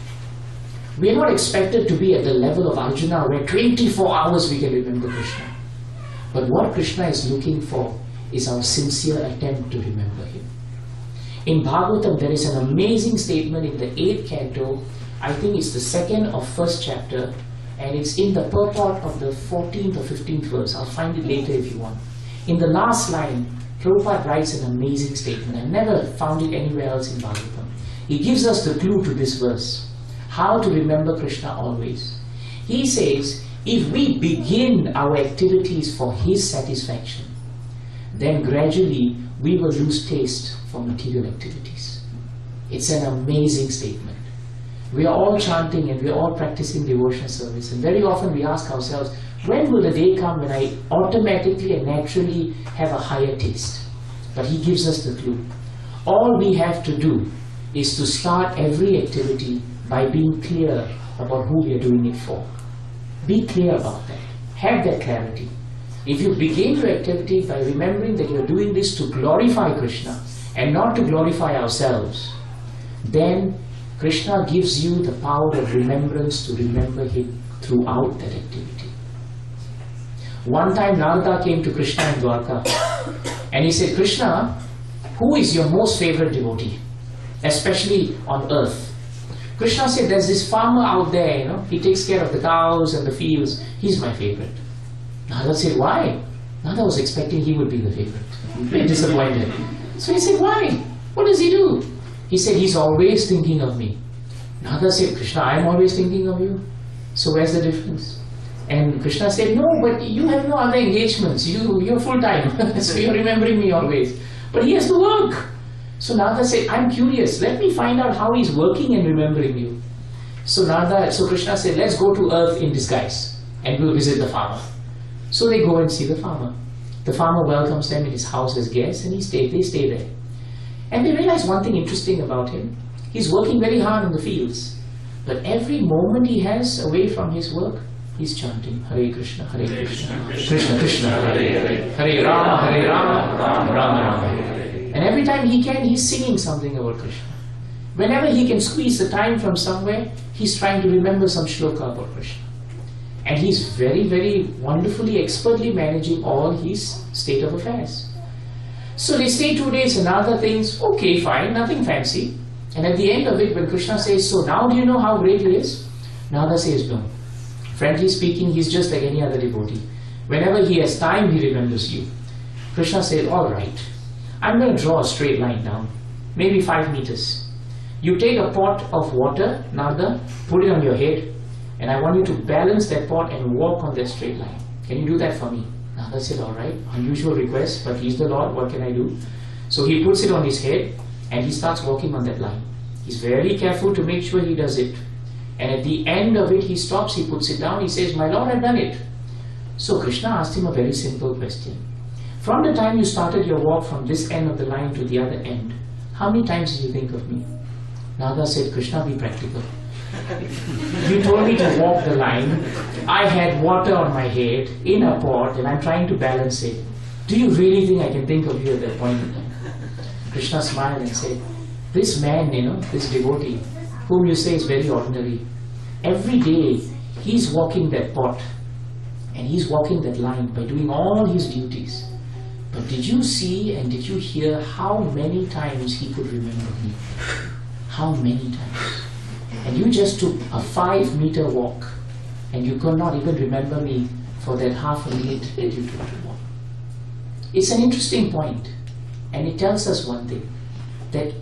Speaker 4: We are not expected to be at the level of Arjuna where 24 hours we can remember Krishna. But what Krishna is looking for is our sincere attempt to remember Him. In Bhagavatam, there is an amazing statement in the 8th canto, I think it's the second or first chapter, and it's in the purport of the 14th or 15th verse. I'll find it later if you want. In the last line, Prabhupada writes an amazing statement. I never found it anywhere else in Bhagavatam. He gives us the clue to this verse how to remember Krishna always. He says, if we begin our activities for His satisfaction, then gradually we will lose taste for material activities. It's an amazing statement. We are all chanting and we are all practicing devotional service, and very often we ask ourselves, when will the day come when I automatically and naturally have a higher taste? But He gives us the clue. All we have to do is to start every activity by being clear about who we are doing it for. Be clear about that. Have that clarity. If you begin your activity by remembering that you're doing this to glorify Krishna and not to glorify ourselves, then Krishna gives you the power of remembrance to remember Him throughout that activity. One time Narada came to Krishna in Dwarka and he said, Krishna, who is your most favorite devotee, especially on earth? Krishna said, There's this farmer out there, you know, he takes care of the cows and the fields. He's my favorite. Narada said, Why? Narada was expecting he would be the favorite. Very disappointed. So he said, Why? What does he do? He said, He's always thinking of me. Narada said, Krishna, I'm always thinking of you. So where's the difference? And Krishna said, No, but you have no other engagements. You, you're full time. *laughs* so you're remembering me always. But he has to work. So Narada said, I'm curious. Let me find out how he's working and remembering you. So Narada, so Krishna said, Let's go to earth in disguise and we'll visit the farmer. So they go and see the farmer. The farmer welcomes them in his house as guests and he stay, they stay there. And they realize one thing interesting about him. He's working very hard in the fields. But every moment he has away from his work, he's chanting Hare Krishna, Hare Krishna, Krishna Krishna, Hare Hare, Hare Rama, Hare Rama, Rama Rama, Hare Hare. And every time he can, he's singing something about Krishna. Whenever he can squeeze the time from somewhere, he's trying to remember some shloka about Krishna. And he's very, very wonderfully, expertly managing all his state of affairs. So they stay two days and other things, okay, fine, nothing fancy. And at the end of it, when Krishna says, So now do you know how great he is? Narada says no. Frankly speaking, he's just like any other devotee. Whenever he has time, he remembers you. Krishna says, All right, I'm going to draw a straight line down, maybe five meters. You take a pot of water, Narada, put it on your head, and I want you to balance that pot and walk on that straight line. Can you do that for me? Narada said, All right, unusual request, but he's the Lord, what can I do? So he puts it on his head and he starts walking on that line. He's very careful to make sure he does it. And at the end of it, he stops, he puts it down, he says, My Lord, I've done it. So Krishna asked him a very simple question. From the time you started your walk from this end of the line to the other end, how many times did you think of me? Narada said, Krishna, be practical. You told me to walk the line. I had water on my head in a pot and I'm trying to balance it. Do you really think I can think of you at that point? Krishna smiled and said, This man, you know, this devotee, whom you say is very ordinary, every day he's walking that pot and he's walking that line by doing all his duties. But did you see and did you hear how many times he could remember me? How many times? And you just took a five meter walk and you could not even remember me for that half a minute that you took to walk. It's an interesting point, and it tells us one thing that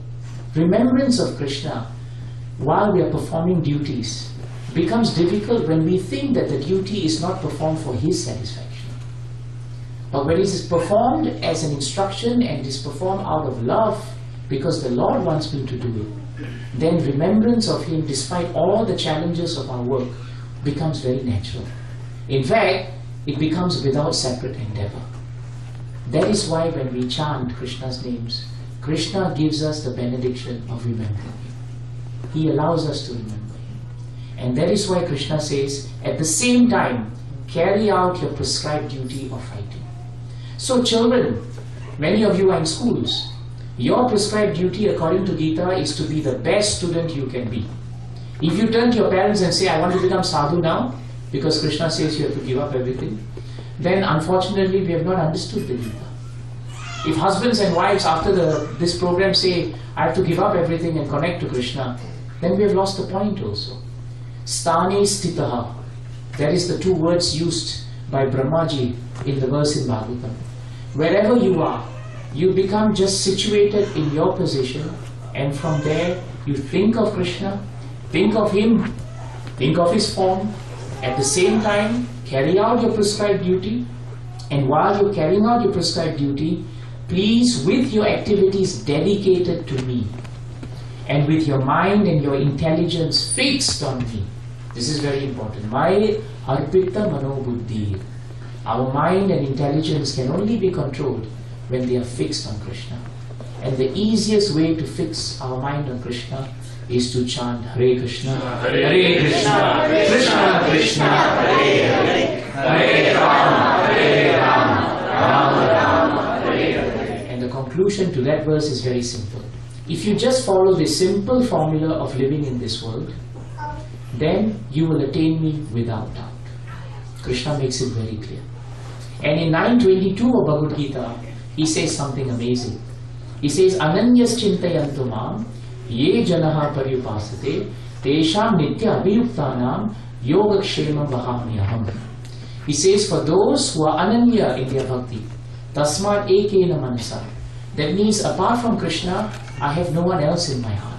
Speaker 4: remembrance of Krishna while we are performing duties becomes difficult when we think that the duty is not performed for his satisfaction. But when it is performed as an instruction and is performed out of love because the Lord wants me to do it, then remembrance of him despite all the challenges of our work becomes very natural. In fact, it becomes without separate endeavor. That is why when we chant Krishna's names, Krishna gives us the benediction of remembering him. He allows us to remember him. And that is why Krishna says, at the same time, carry out your prescribed duty of fighting. So, children, many of you are in schools. Your prescribed duty, according to Gita, is to be the best student you can be. If you turn to your parents and say, I want to become sadhu now, because Krishna says you have to give up everything, then unfortunately we have not understood the Gita. If husbands and wives after the, this program say, I have to give up everything and connect to Krishna, then we have lost the point also. Stane stitaha, that is the two words used by Brahmaji in the verse in Bhagavatam. Wherever you are, you become just situated in your position and from there you think of Krishna, think of Him, think of His form, at the same time carry out your prescribed duty and while you're carrying out your prescribed duty, please with your activities dedicated to me and with your mind and your intelligence fixed on me. This is very important. My arpita manobuddhi. Our mind and intelligence can only be controlled when they are fixed on Krishna. And the easiest way to fix our mind on Krishna is to chant Hare Krishna, Hare Krishna, Krishna Krishna, Hare Hare, Hare Rama, Hare Rama, Rama Rama, Hare Hare. And the conclusion to that verse is very simple. If you just follow this simple formula of living in this world, then you will attain me without doubt. Krishna makes it very clear. And in 922 of Bhagavad Gita, he says something amazing. He says, Ananyas chintayantu mam ye janaha paryupasate tesham nitya abhiyuktanam yogakshema vahamyaham. He says, for those who are ananya in their bhakti, tasmat ekena manasa. That means apart from Krishna, I have no one else in my heart.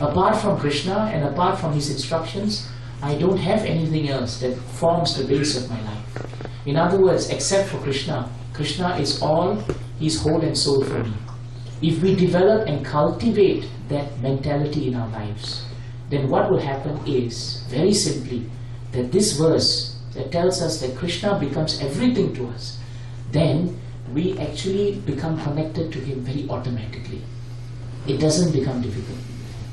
Speaker 4: Apart from Krishna and apart from his instructions, I don't have anything else that forms the base of my life. In other words, except for Krishna, Krishna is all, He's whole and soul for me. If we develop and cultivate that mentality in our lives, then what will happen is, very simply, that this verse that tells us that Krishna becomes everything to us, then we actually become connected to Him very automatically. It doesn't become difficult.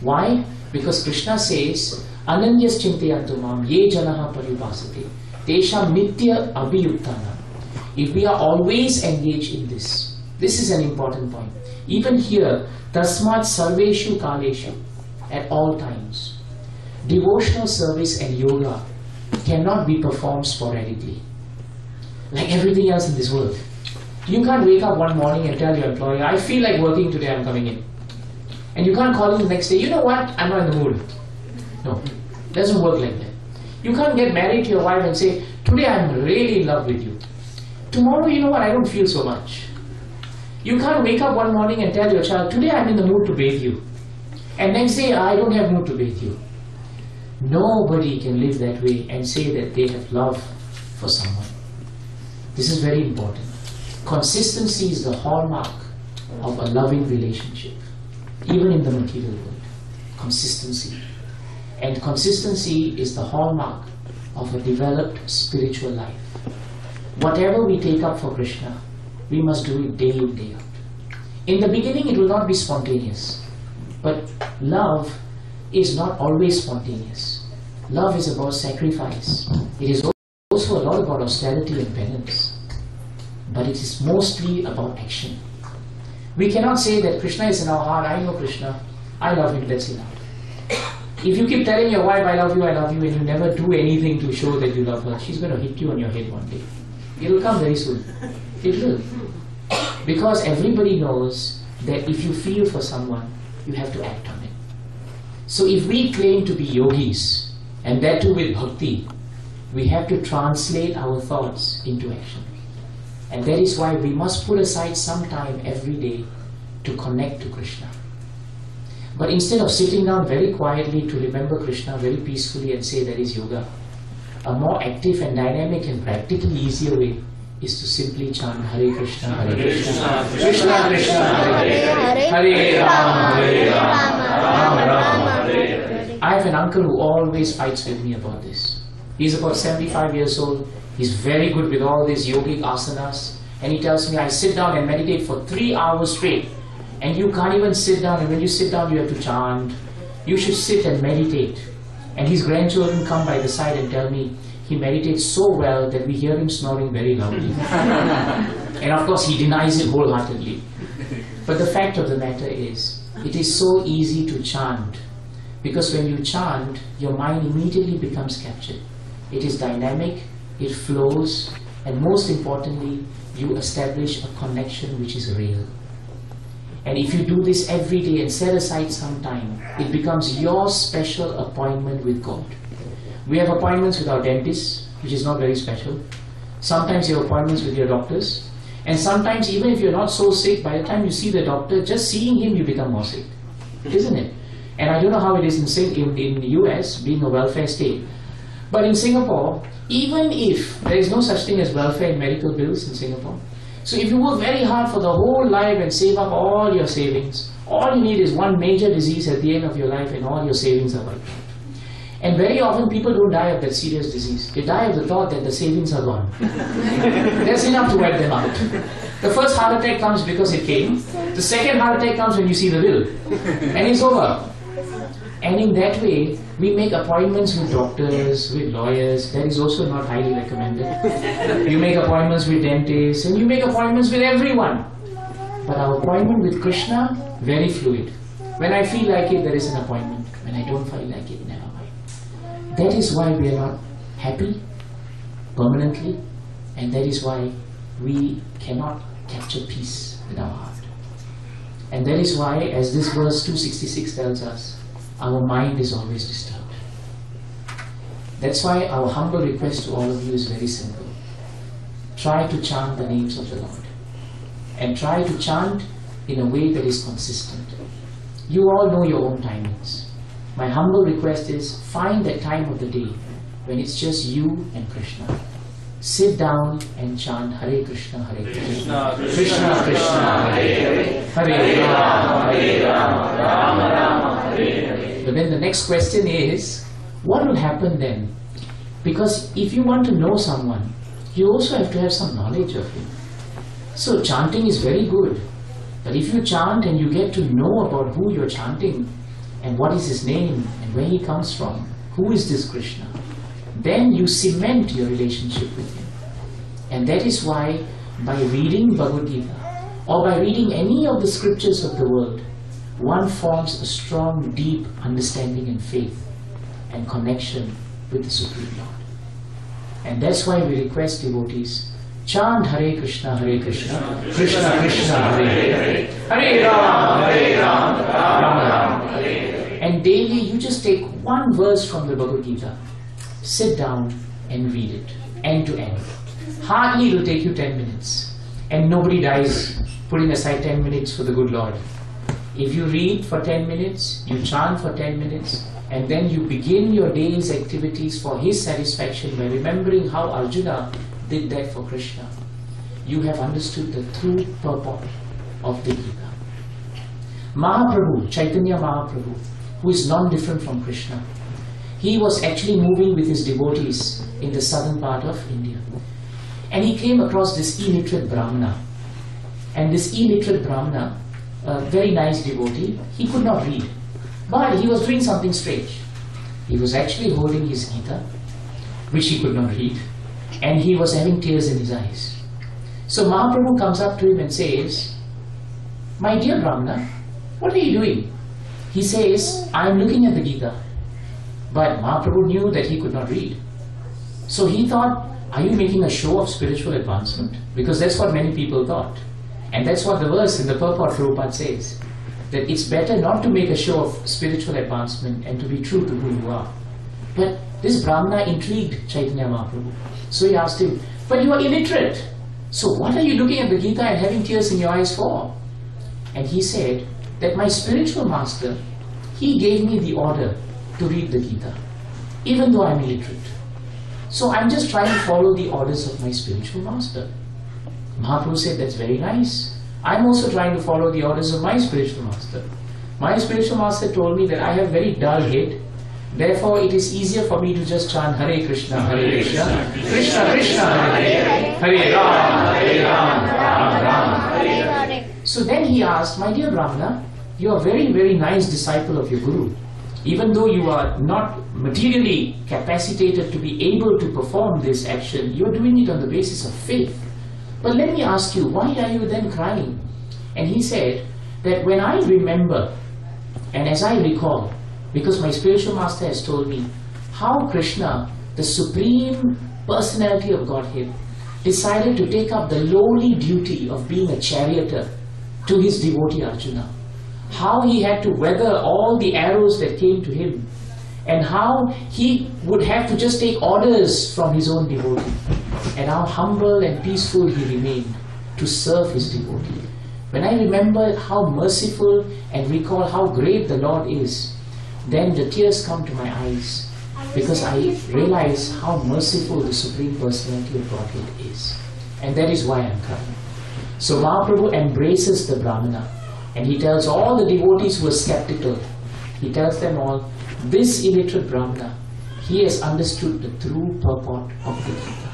Speaker 4: Why? Because Krishna says, Ananyas chintayantu ye janaha paripasate tesham nitya abhiyuktana. If we are always engaged in this, this is an important point. Even here, tasmat sarveshu kaleshu, at all times. Devotional service and yoga cannot be performed sporadically. Like everything else in this world. You can't wake up one morning and tell your employer, I feel like working today, I'm coming in. And you can't call him the next day, you know what, I'm not in the mood. No, it doesn't work like that. You can't get married to your wife and say, today I'm really in love with you. Tomorrow, you know what, I don't feel so much. You can't wake up one morning and tell your child, today I'm in the mood to bathe you. And next day, I don't have mood to bathe you. Nobody can live that way and say that they have love for someone. This is very important. Consistency is the hallmark of a loving relationship, even in the material world. Consistency. And consistency is the hallmark of a developed spiritual life. Whatever we take up for Krishna, we must do it day in, day out. In the beginning, it will not be spontaneous. But love is not always spontaneous. Love is about sacrifice. It is also a lot about austerity and penance. But it is mostly about action. We cannot say that Krishna is in our heart, I know Krishna, I love him, that's enough. If you keep telling your wife, I love you, I love you, and you never do anything to show that you love her, she's going to hit you on your head one day. It will come very soon. It will. Because everybody knows that if you feel for someone, you have to act on it. So if we claim to be yogis, and that too with bhakti, we have to translate our thoughts into action. And that is why we must put aside some time every day to connect to Krishna. But instead of sitting down very quietly to remember Krishna very peacefully and say that is yoga, a more active and dynamic and practically easier way is to simply chant Hare Krishna, Hare Krishna, Krishna Krishna, Hare Hare, Hare Rama, Hare Rama, Rama Rama, Hare Hare. I have an uncle who always fights with me about this. He's about 75 years old. He's very good with all these yogic asanas. And he tells me, I sit down and meditate for three hours straight. And you can't even sit down. And when you sit down, you have to chant. You should sit and meditate. And his grandchildren come by the side and tell me, he meditates so well that we hear him snoring very loudly. *laughs* and of course, he denies it wholeheartedly. But the fact of the matter is, it is so easy to chant. Because when you chant, your mind immediately becomes captured. It is dynamic, it flows, and most importantly, you establish a connection which is real. And if you do this every day and set aside some time, it becomes your special appointment with God. We have appointments with our dentists, which is not very special. Sometimes you have appointments with your doctors. And sometimes, even if you're not so sick, by the time you see the doctor, just seeing him, you become more sick. Isn't it? And I don't know how it is in, in, in the US, being a welfare state. But in Singapore, even if there is no such thing as welfare and medical bills in Singapore, so if you work very hard for the whole life and save up all your savings, all you need is one major disease at the end of your life and all your savings are wiped out. And very often people don't die of that serious disease. They die of the thought that the savings are gone. *laughs* There's enough to wipe them out. The first heart attack comes because it came. The second heart attack comes when you see the bill. And it's over. And in that way, we make appointments with doctors, with lawyers. That is also not highly recommended. *laughs* You make appointments with dentists, and you make appointments with everyone. But our appointment with Krishna, very fluid. When I feel like it, there is an appointment. When I don't feel like it, never mind. That is why we are not happy permanently, and that is why we cannot capture peace with our heart. And that is why, as this verse 266 tells us, our mind is always disturbed. That's why our humble request to all of you is very simple. Try to chant the names of the Lord. And try to chant in a way that is consistent. You all know your own timings. My humble request is find that time of the day when it's just you and Krishna. Sit down and chant Hare Krishna, Hare Krishna, Krishna Krishna, Hare Hare, Hare Rama, Hare Rama, Rama Rama, Hare Hare. But then the next question is, what will happen then? Because if you want to know someone, you also have to have some knowledge of him. So chanting is very good. But if you chant and you get to know about who you're chanting and what is his name and where he comes from, who is this Krishna, then you cement your relationship with him. And that is why by reading Bhagavad Gita or by reading any of the scriptures of the world, one forms a strong, deep understanding and faith and connection with the Supreme Lord. And that's why we request devotees chant Hare Krishna, Hare Krishna, Krishna Krishna, Hare Hare, Hare Rama, Hare Rama, Rama Rama, Hare Hare. And daily you just take one verse from the Bhagavad Gita, sit down and read it, end to end. Hardly it will take you 10 minutes. And nobody dies putting aside 10 minutes for the good Lord. If you read for 10 minutes, you chant for 10 minutes, and then you begin your day's activities for his satisfaction by remembering how Arjuna did that for Krishna, you have understood the true purport of the Gita. Mahaprabhu, Chaitanya Mahaprabhu, who is non-different from Krishna, he was actually moving with his devotees in the southern part of India. And he came across this illiterate Brahmana. And this illiterate Brahmana, a very nice devotee, he could not read. But he was doing something strange. He was actually holding his Gita, which he could not read, and he was having tears in his eyes. So Mahaprabhu comes up to him and says, My dear Brahmana, what are you doing? He says, I am looking at the Gita. But Mahaprabhu knew that he could not read. So he thought, Are you making a show of spiritual advancement? Because that's what many people thought. And that's what the verse in the purport Prabhupada says that it's better not to make a show of spiritual advancement and to be true to who you are. But this Brahmana intrigued Chaitanya Mahaprabhu. So he asked him, But you are illiterate. So what are you looking at the Gita and having tears in your eyes for? And he said that my spiritual master, he gave me the order to read the Gita, even though I'm illiterate. So I'm just trying to follow the orders of my spiritual master. Mahaprabhu said, That's very nice. I'm also trying to follow the orders of my spiritual master. My spiritual master told me that I have very dull head. Therefore, it is easier for me to just chant Hare Krishna, Hare Krishna, Krishna Krishna, Hare Hare, Hare Ram, Hare Ram, Ram Ram. So then he asked, My dear Brahmana, you are a very, very nice disciple of your Guru. Even though you are not materially capacitated to be able to perform this action, you are doing it on the basis of faith. But let me ask you, why are you then crying? And he said that when I remember and as I recall, because my spiritual master has told me how Krishna, the supreme personality of Godhead, decided to take up the lowly duty of being a charioteer to his devotee Arjuna. How he had to weather all the arrows that came to him, and how he would have to just take orders from his own devotee, and how humble and peaceful he remained to serve his devotee. When I remember how merciful and recall how great the Lord is, then the tears come to my eyes because I realize how merciful the Supreme Personality of Godhead is. And that is why I'm crying. So Mahaprabhu embraces the Brahmana and he tells all the devotees who are skeptical, he tells them all, this illiterate Brahmana, he has understood the true purport of the Gita.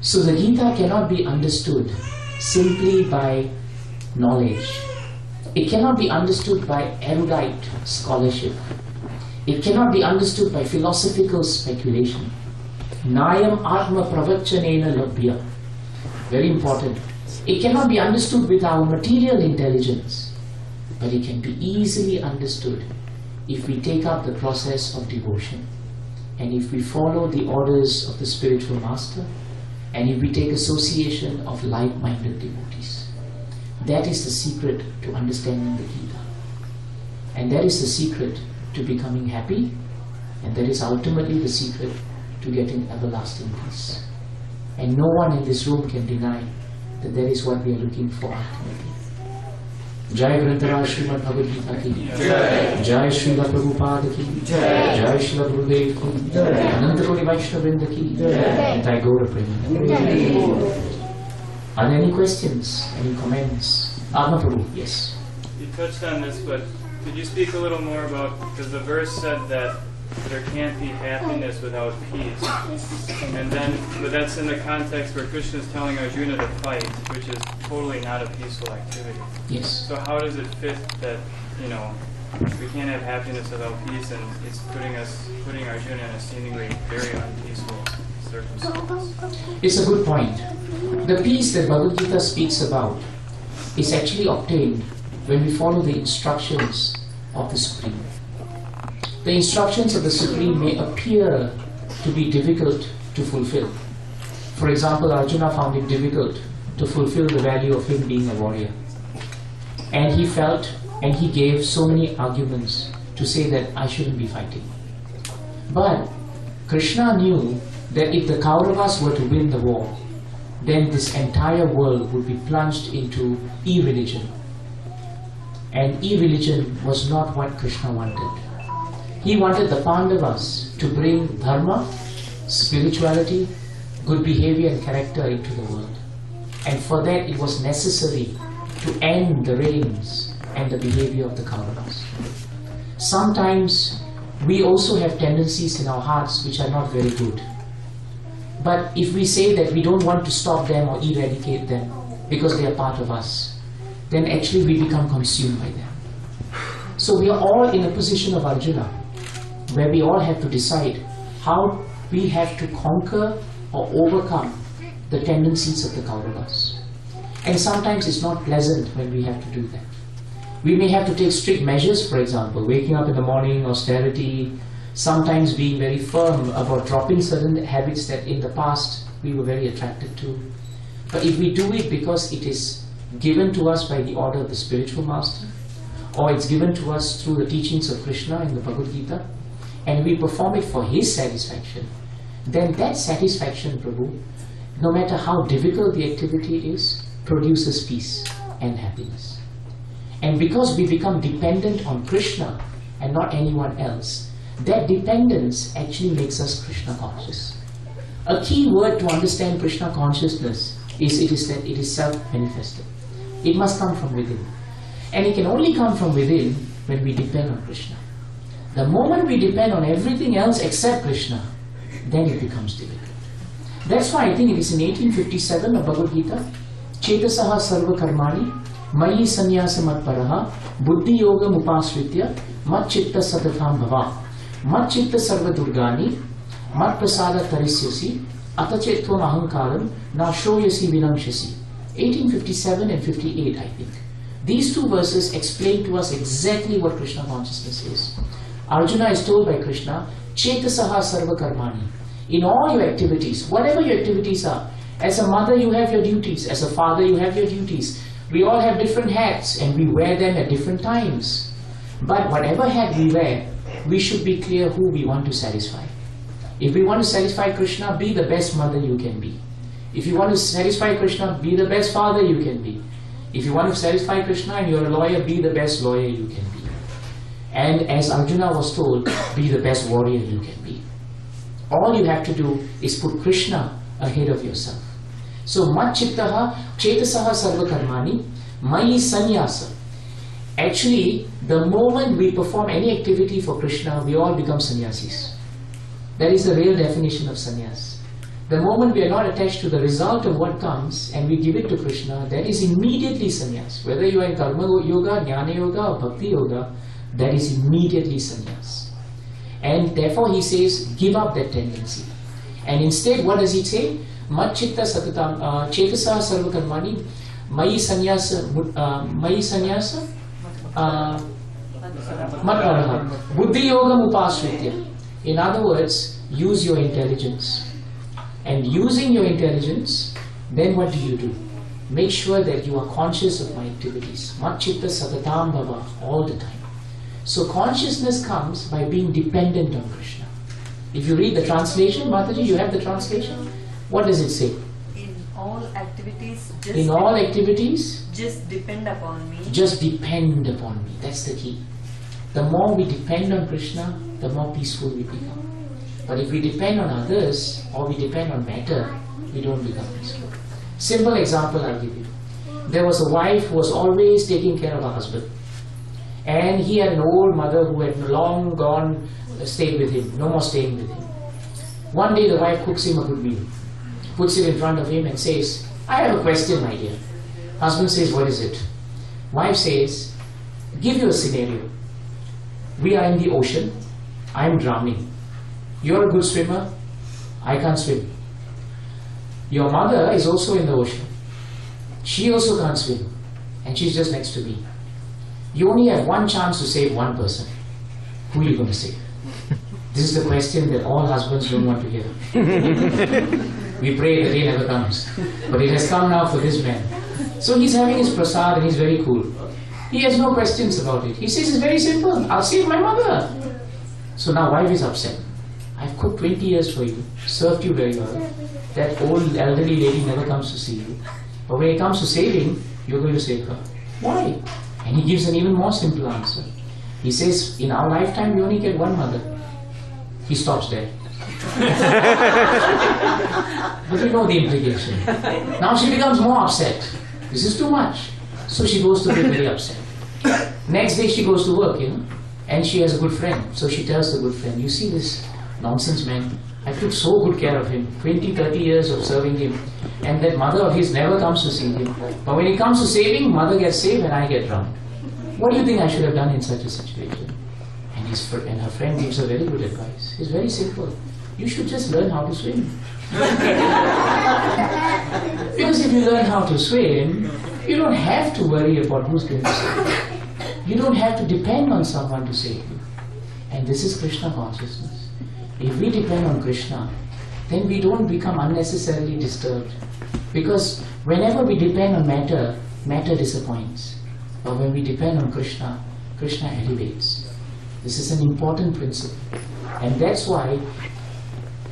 Speaker 4: So the Gita cannot be understood simply by knowledge. It cannot be understood by erudite scholarship. It cannot be understood by philosophical speculation. Nayam Atma Pravachanena Labhya. Very important. It cannot be understood with our material intelligence, but it can be easily understood if we take up the process of devotion and if we follow the orders of the spiritual master and if we take association of like-minded devotees. That is the secret to understanding the Gita. And that is the secret to becoming happy, and that is ultimately the secret to getting everlasting peace. And no one in this room can deny that that is what we are looking for ultimately. Jai Srimad Bhagavad Gita ki
Speaker 3: Jai.
Speaker 4: Jai Srila Prabhupada ki
Speaker 3: Jai.
Speaker 4: Jai Srila Gurudev ki Anantakoti Vaishnavrinda ki and Thy Gaura Premanand. Are there any questions? Any comments? Atma Prabhu, yes.
Speaker 6: You touched on this, but could you speak a little more about because the verse said that there can't be happiness without peace, and then but that's in the context where Krishna is telling Arjuna to fight, which is totally not a peaceful activity.
Speaker 4: Yes.
Speaker 6: So how does it fit that you know we can't have happiness without peace, and it's putting us putting Arjuna in a seemingly very unpeaceful circumstance?
Speaker 4: It's a good point. The peace that Bhagavad Gita speaks about is actually obtained when we follow the instructions of the Supreme. The instructions of the Supreme may appear to be difficult to fulfill. For example, Arjuna found it difficult to fulfill the value of him being a warrior. And he felt and he gave so many arguments to say that I shouldn't be fighting. But Krishna knew that if the Kauravas were to win the war, then this entire world would be plunged into e-religion. And e-religion was not what Krishna wanted. He wanted the Pandavas to bring dharma, spirituality, good behavior and character into the world. And for that it was necessary to end the reigns and the behavior of the Kauravas. Sometimes we also have tendencies in our hearts which are not very good. But if we say that we don't want to stop them or eradicate them because they are part of us, then actually we become consumed by them. So we are all in a position of Arjuna, where we all have to decide how we have to conquer or overcome the tendencies of the Kauravas. And sometimes it's not pleasant when we have to do that. We may have to take strict measures, for example, waking up in the morning, austerity, sometimes being very firm about dropping certain habits that in the past we were very attracted to. But if we do it because it is given to us by the order of the spiritual master, or it's given to us through the teachings of Krishna in the Bhagavad Gita, and we perform it for his satisfaction, then that satisfaction, Prabhu, no matter how difficult the activity is, produces peace and happiness. And because we become dependent on Krishna and not anyone else, that dependence actually makes us Krishna conscious. A key word to understand Krishna consciousness is it is that it is self-manifested. It must come from within. And it can only come from within when we depend on Krishna. The moment we depend on everything else except Krishna, then it becomes difficult. That's why I think it is in 1857 of Bhagavad Gita, Chetasaha Sarva Karmani, Mayi Sanyasa Matparaha, Buddhi Yoga Mupasritya, Mat Chitta Satatham Bhava, Mat Chitta Sarva Durgani, Mat Prasada Tarisyasi, Atachetvam Ahankaram, Na Shoyasi Vinamshasi. 1857 and 58, I think. These two verses explain to us exactly what Krishna consciousness is. Arjuna is told by Krishna, Chetasaha Sarva Karmani. In all your activities, whatever your activities are, as a mother you have your duties, as a father you have your duties. We all have different hats and we wear them at different times. But whatever hat we wear, we should be clear who we want to satisfy. If we want to satisfy Krishna, be the best mother you can be. If you want to satisfy Krishna, be the best father you can be. If you want to satisfy Krishna and you're a lawyer, be the best lawyer you can be. And as Arjuna was told, be the best warrior you can be. All you have to do is put Krishna ahead of yourself. So, Machittaha Chetasaha Sarva Karmani, Mayi Sanyasa. Actually, the moment we perform any activity for Krishna, we all become sannyasis. That is the real definition of sannyas. The moment we are not attached to the result of what comes and we give it to Krishna, that is immediately sannyas. Whether you are in karma yoga, jnana yoga, or bhakti yoga, that is immediately sannyas. And therefore he says, give up that tendency. And instead, what does he say? Machitta satatam, uh, chetasa sarvakarmani, mayi sannyasa, uh, mayi sannyasa, uh, buddhi yoga upasritya. In other words, use your intelligence. And using your intelligence, then what do you do? Make sure that you are conscious of my activities. Machitta satatam bhava, all the time. So consciousness comes by being dependent on Krishna. If you read the translation, Mataji, you have the translation? What does it say?
Speaker 7: In all activities, just
Speaker 4: In all activities,
Speaker 7: just depend upon me.
Speaker 4: just depend upon me. That's the key. The more we depend on Krishna, the more peaceful we become. But if we depend on others or we depend on matter, we don't become peaceful. Simple example I'll give you. There was a wife who was always taking care of her husband. And he had an old mother who had long gone, uh, stayed with him, no more staying with him. One day the wife cooks him a good meal, puts it in front of him and says, I have a question, my dear. Husband says, What is it? Wife says, Give you a scenario. We are in the ocean. I am drowning. You're a good swimmer. I can't swim. Your mother is also in the ocean. She also can't swim. And she's just next to me. You only have one chance to save one person. Who are you going to save? This is the question that all husbands don't want to hear. *laughs* we pray the day never comes. But it has come now for this man. So he's having his prasad and he's very cool. He has no questions about it. He says it's very simple. I'll save my mother. So now wife is upset. I've cooked 20 years for you, served you very well. That old elderly lady never comes to see you. But when it comes to saving, you're going to save her. Why? And he gives an even more simple answer. He says, in our lifetime, we only get one mother. He stops there. *laughs* but you know the implication. Now she becomes more upset. This is too much. So she goes to be very upset. Next day she goes to work, you know, and she has a good friend. So she tells the good friend, you see this nonsense man, I took so good care of him, 20, 30 years of serving him, and that mother of his never comes to see him. But when it comes to saving, mother gets saved and I get drowned. What do you think I should have done in such a situation? And, his and her friend gives a very good advice. It's very simple. You should just learn how to swim. *laughs* because if you learn how to swim, you don't have to worry about who's going to save you. You don't have to depend on someone to save you. And this is Krishna consciousness. If we depend on Krishna, then we don't become unnecessarily disturbed. Because whenever we depend on matter, matter disappoints. But when we depend on Krishna, Krishna elevates. This is an important principle. And that's why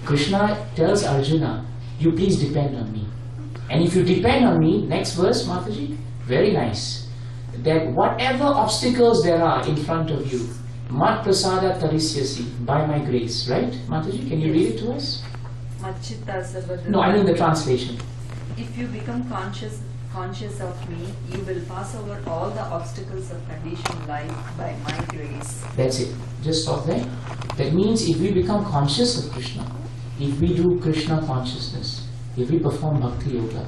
Speaker 4: Krishna tells Arjuna you please depend on me. And if you depend on me, next verse, Mataji, very nice. That whatever obstacles there are in front of you, mat prasada tarisyasi, by my grace, right? Mataji, can you read it to us? No, I mean the translation.
Speaker 7: If you become conscious conscious of me, you will pass over all the obstacles of conditioned life by my grace.
Speaker 4: That's it. Just stop there. That means if we become conscious of Krishna, if we do Krishna consciousness, if we perform Bhakti Yoga,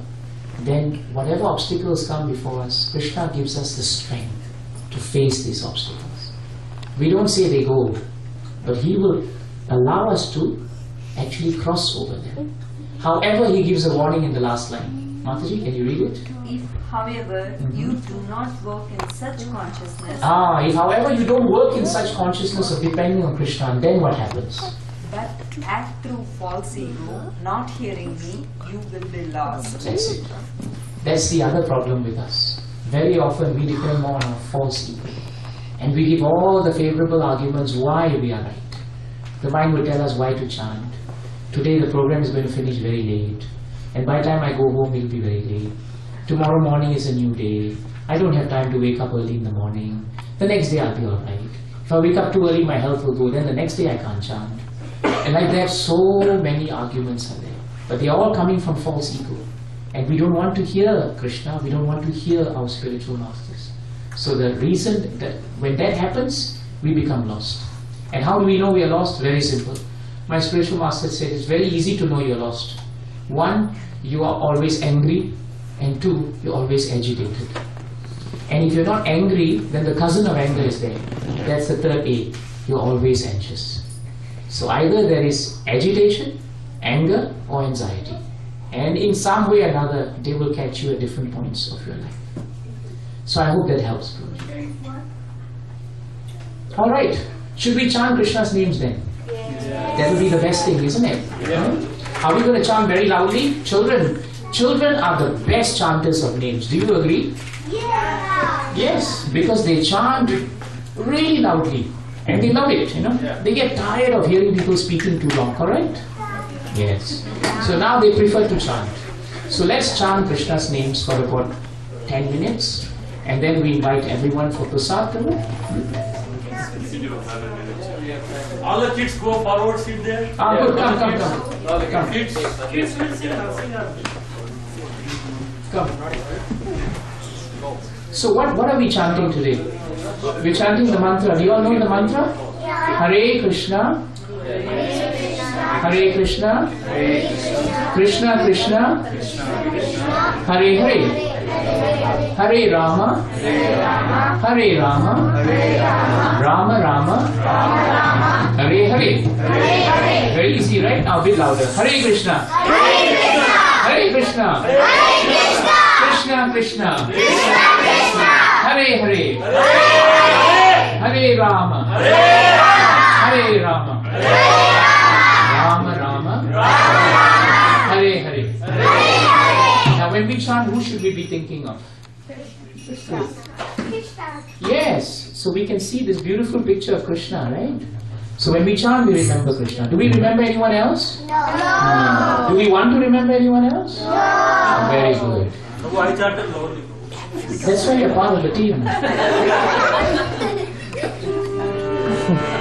Speaker 4: then whatever obstacles come before us, Krishna gives us the strength to face these obstacles. We don't say they go, but He will allow us to actually cross over them. However, He gives a warning in the last line. Mataji, can you read it?
Speaker 7: If, however, you do not work in such consciousness,
Speaker 4: Ah, if however you don't work in such consciousness of depending on Krishna, then what happens?
Speaker 7: but act through false ego, not hearing me, you will be lost.
Speaker 4: That's it. That's the other problem with us. Very often we depend more on our false ego. And we give all the favorable arguments why we are right. The mind will tell us why to chant. Today the program is going to finish very late. And by the time I go home, it will be very late. Tomorrow morning is a new day. I don't have time to wake up early in the morning. The next day I'll be alright. If I wake up too early, my health will go. Then the next day I can't chant. And like that, so many arguments are there. But they are all coming from false ego. And we don't want to hear Krishna, we don't want to hear our spiritual masters. So the reason that when that happens, we become lost. And how do we know we are lost? Very simple. My spiritual master said it's very easy to know you're lost. One, you are always angry, and two, you're always agitated. And if you're not angry, then the cousin of anger is there. That's the third A. You're always anxious. So either there is agitation, anger, or anxiety. And in some way or another, they will catch you at different points of your life. So I hope that helps, All right. Should we chant Krishna's names then? That will be the best thing, isn't it? Hmm? Are we going to chant very loudly? Children, children are the best chanters of names. Do you agree? Yeah. Yes, because they chant really loudly and they love it, you know. They get tired of hearing people speaking too long, correct? Yes. So now they prefer to chant. So let's chant Krishna's names for about 10 minutes and then we invite everyone for prasad. Prabhu.
Speaker 6: You do 11 minutes.
Speaker 8: All the kids go forward, sit there.
Speaker 4: Ah, good, come, come, come. Come.
Speaker 8: Kids, kids will sit down, sit down.
Speaker 4: Come. So what, what are we chanting today? We're chanting the mantra. Do you all know the mantra? Hare Krishna. Hare Krishna. Krishna Krishna. Hare Hare. Hare Rama. Hare Rama. Rama Rama. Hare Hare. Very easy, right? Now bit louder. Hare Krishna. Hare Krishna. Krishna Krishna. Krishna Krishna Krishna Krishna Hare Hare. Hare Rama. Hare Rama Rama Rama Hare Hare. Now when we chant, who should we be thinking of? Krishna. Yes, so we can see this beautiful picture of Krishna, right? So when we chant, we remember Krishna. Do we remember anyone else? No. no. Do we want to remember anyone else? No. Very good.
Speaker 8: No, I chanted loudly.
Speaker 4: That's why you're part of the team. *laughs*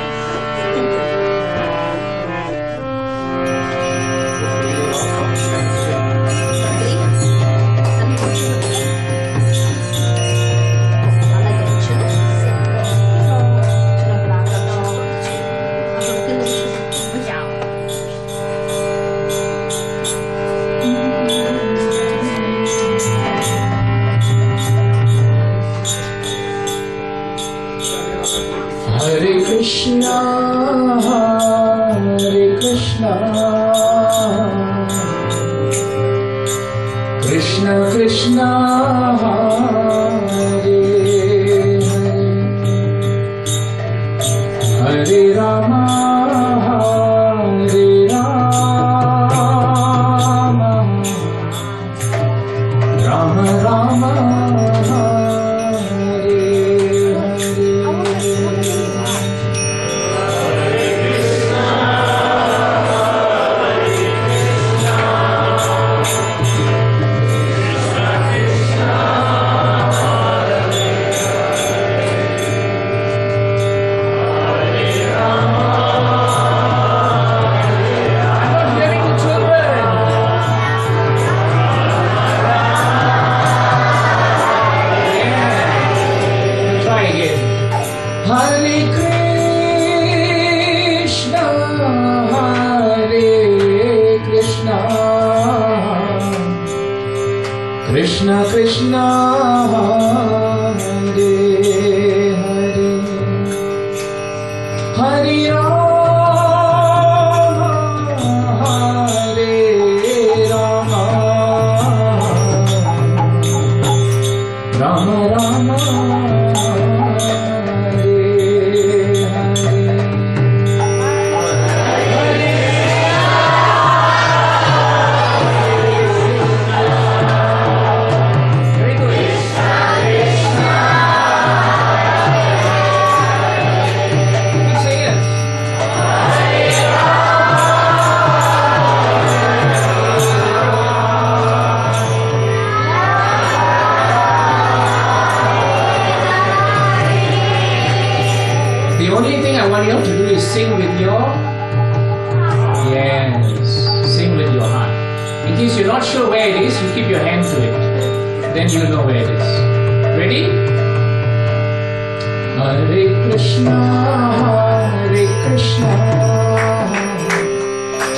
Speaker 1: Sing with your yes. Sing with your heart. In case you're not sure where it is, you keep your hand to it. Then you'll know where it is. Ready? Hare Krishna, Hare Krishna,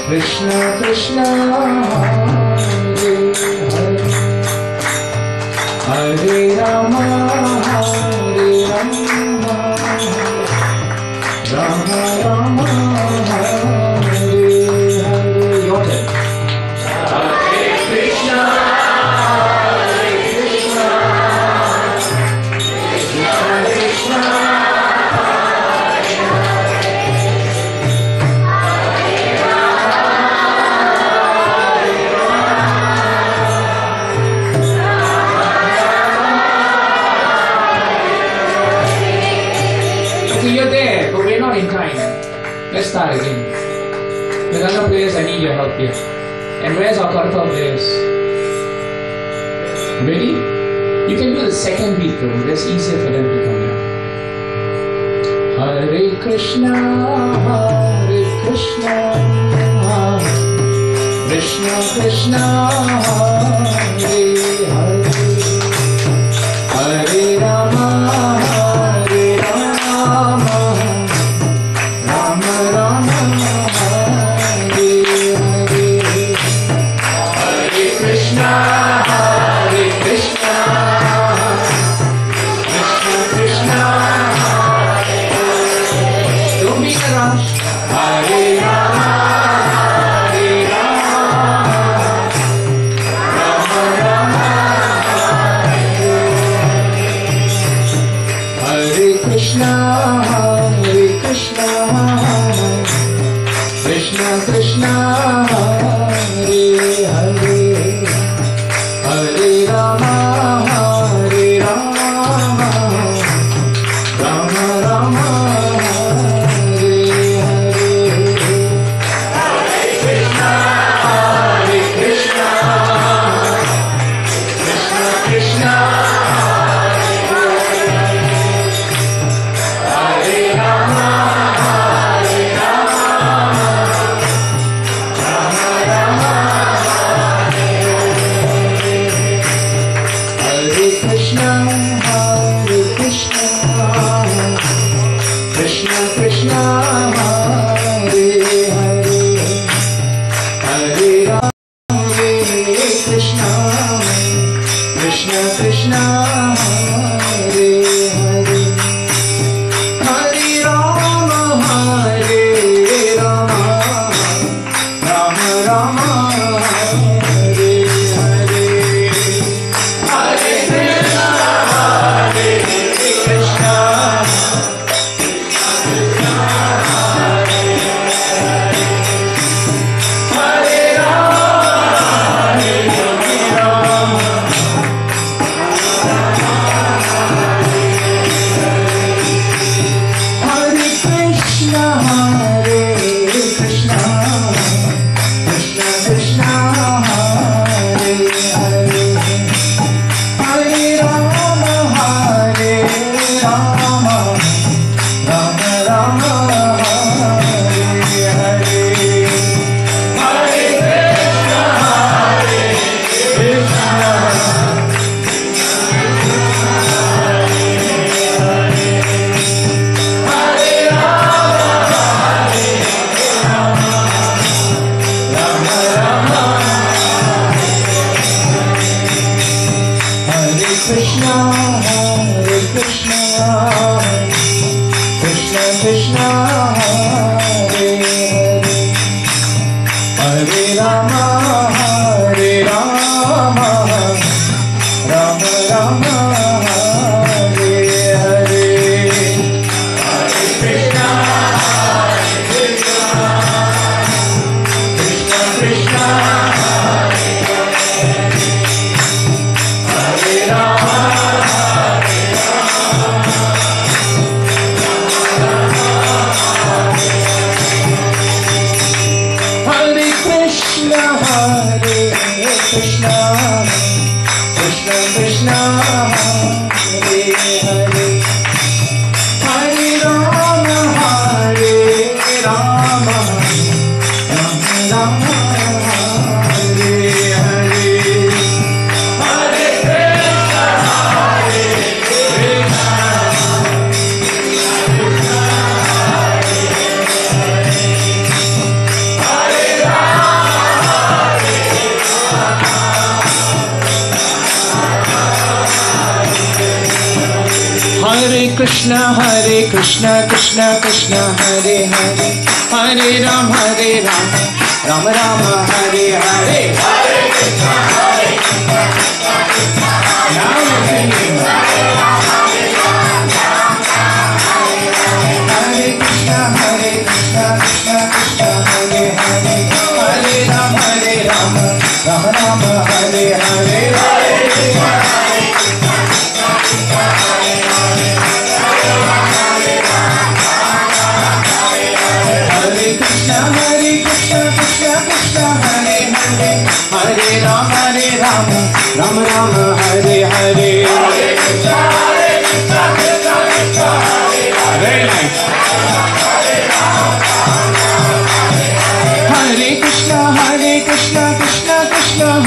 Speaker 1: Krishna Krishna.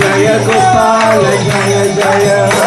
Speaker 1: Jaya Gopala Jaya Jaya.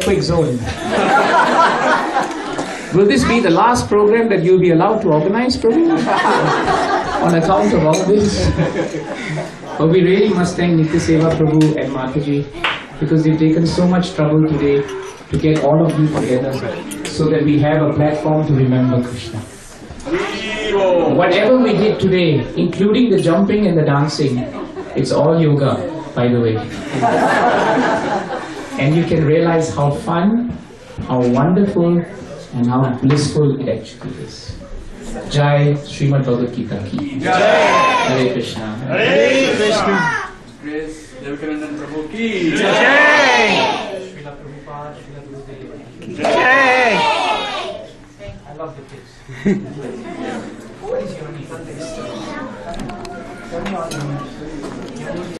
Speaker 4: Earthquake zone. *laughs* Will this be the last program that you'll be allowed to organize, Prabhu? *laughs* On account of all this? But we really must thank Nitya Seva Prabhu and Mataji because they've taken so much trouble today to get all of you together so that we have a platform to remember Krishna. Whatever we did today, including the jumping and the dancing, it's all yoga, by the way. And you can realize how fun, how wonderful, and how blissful it actually is. Jai Srimad Bhagavad Gita ki. Hare Krishna.
Speaker 6: Hare Krishna. Grace Devakinandan Prabhu ki.
Speaker 4: Srila Prabhupada, Srila Gurudev. I love the kids. *laughs* what is your name? Tell me all your names.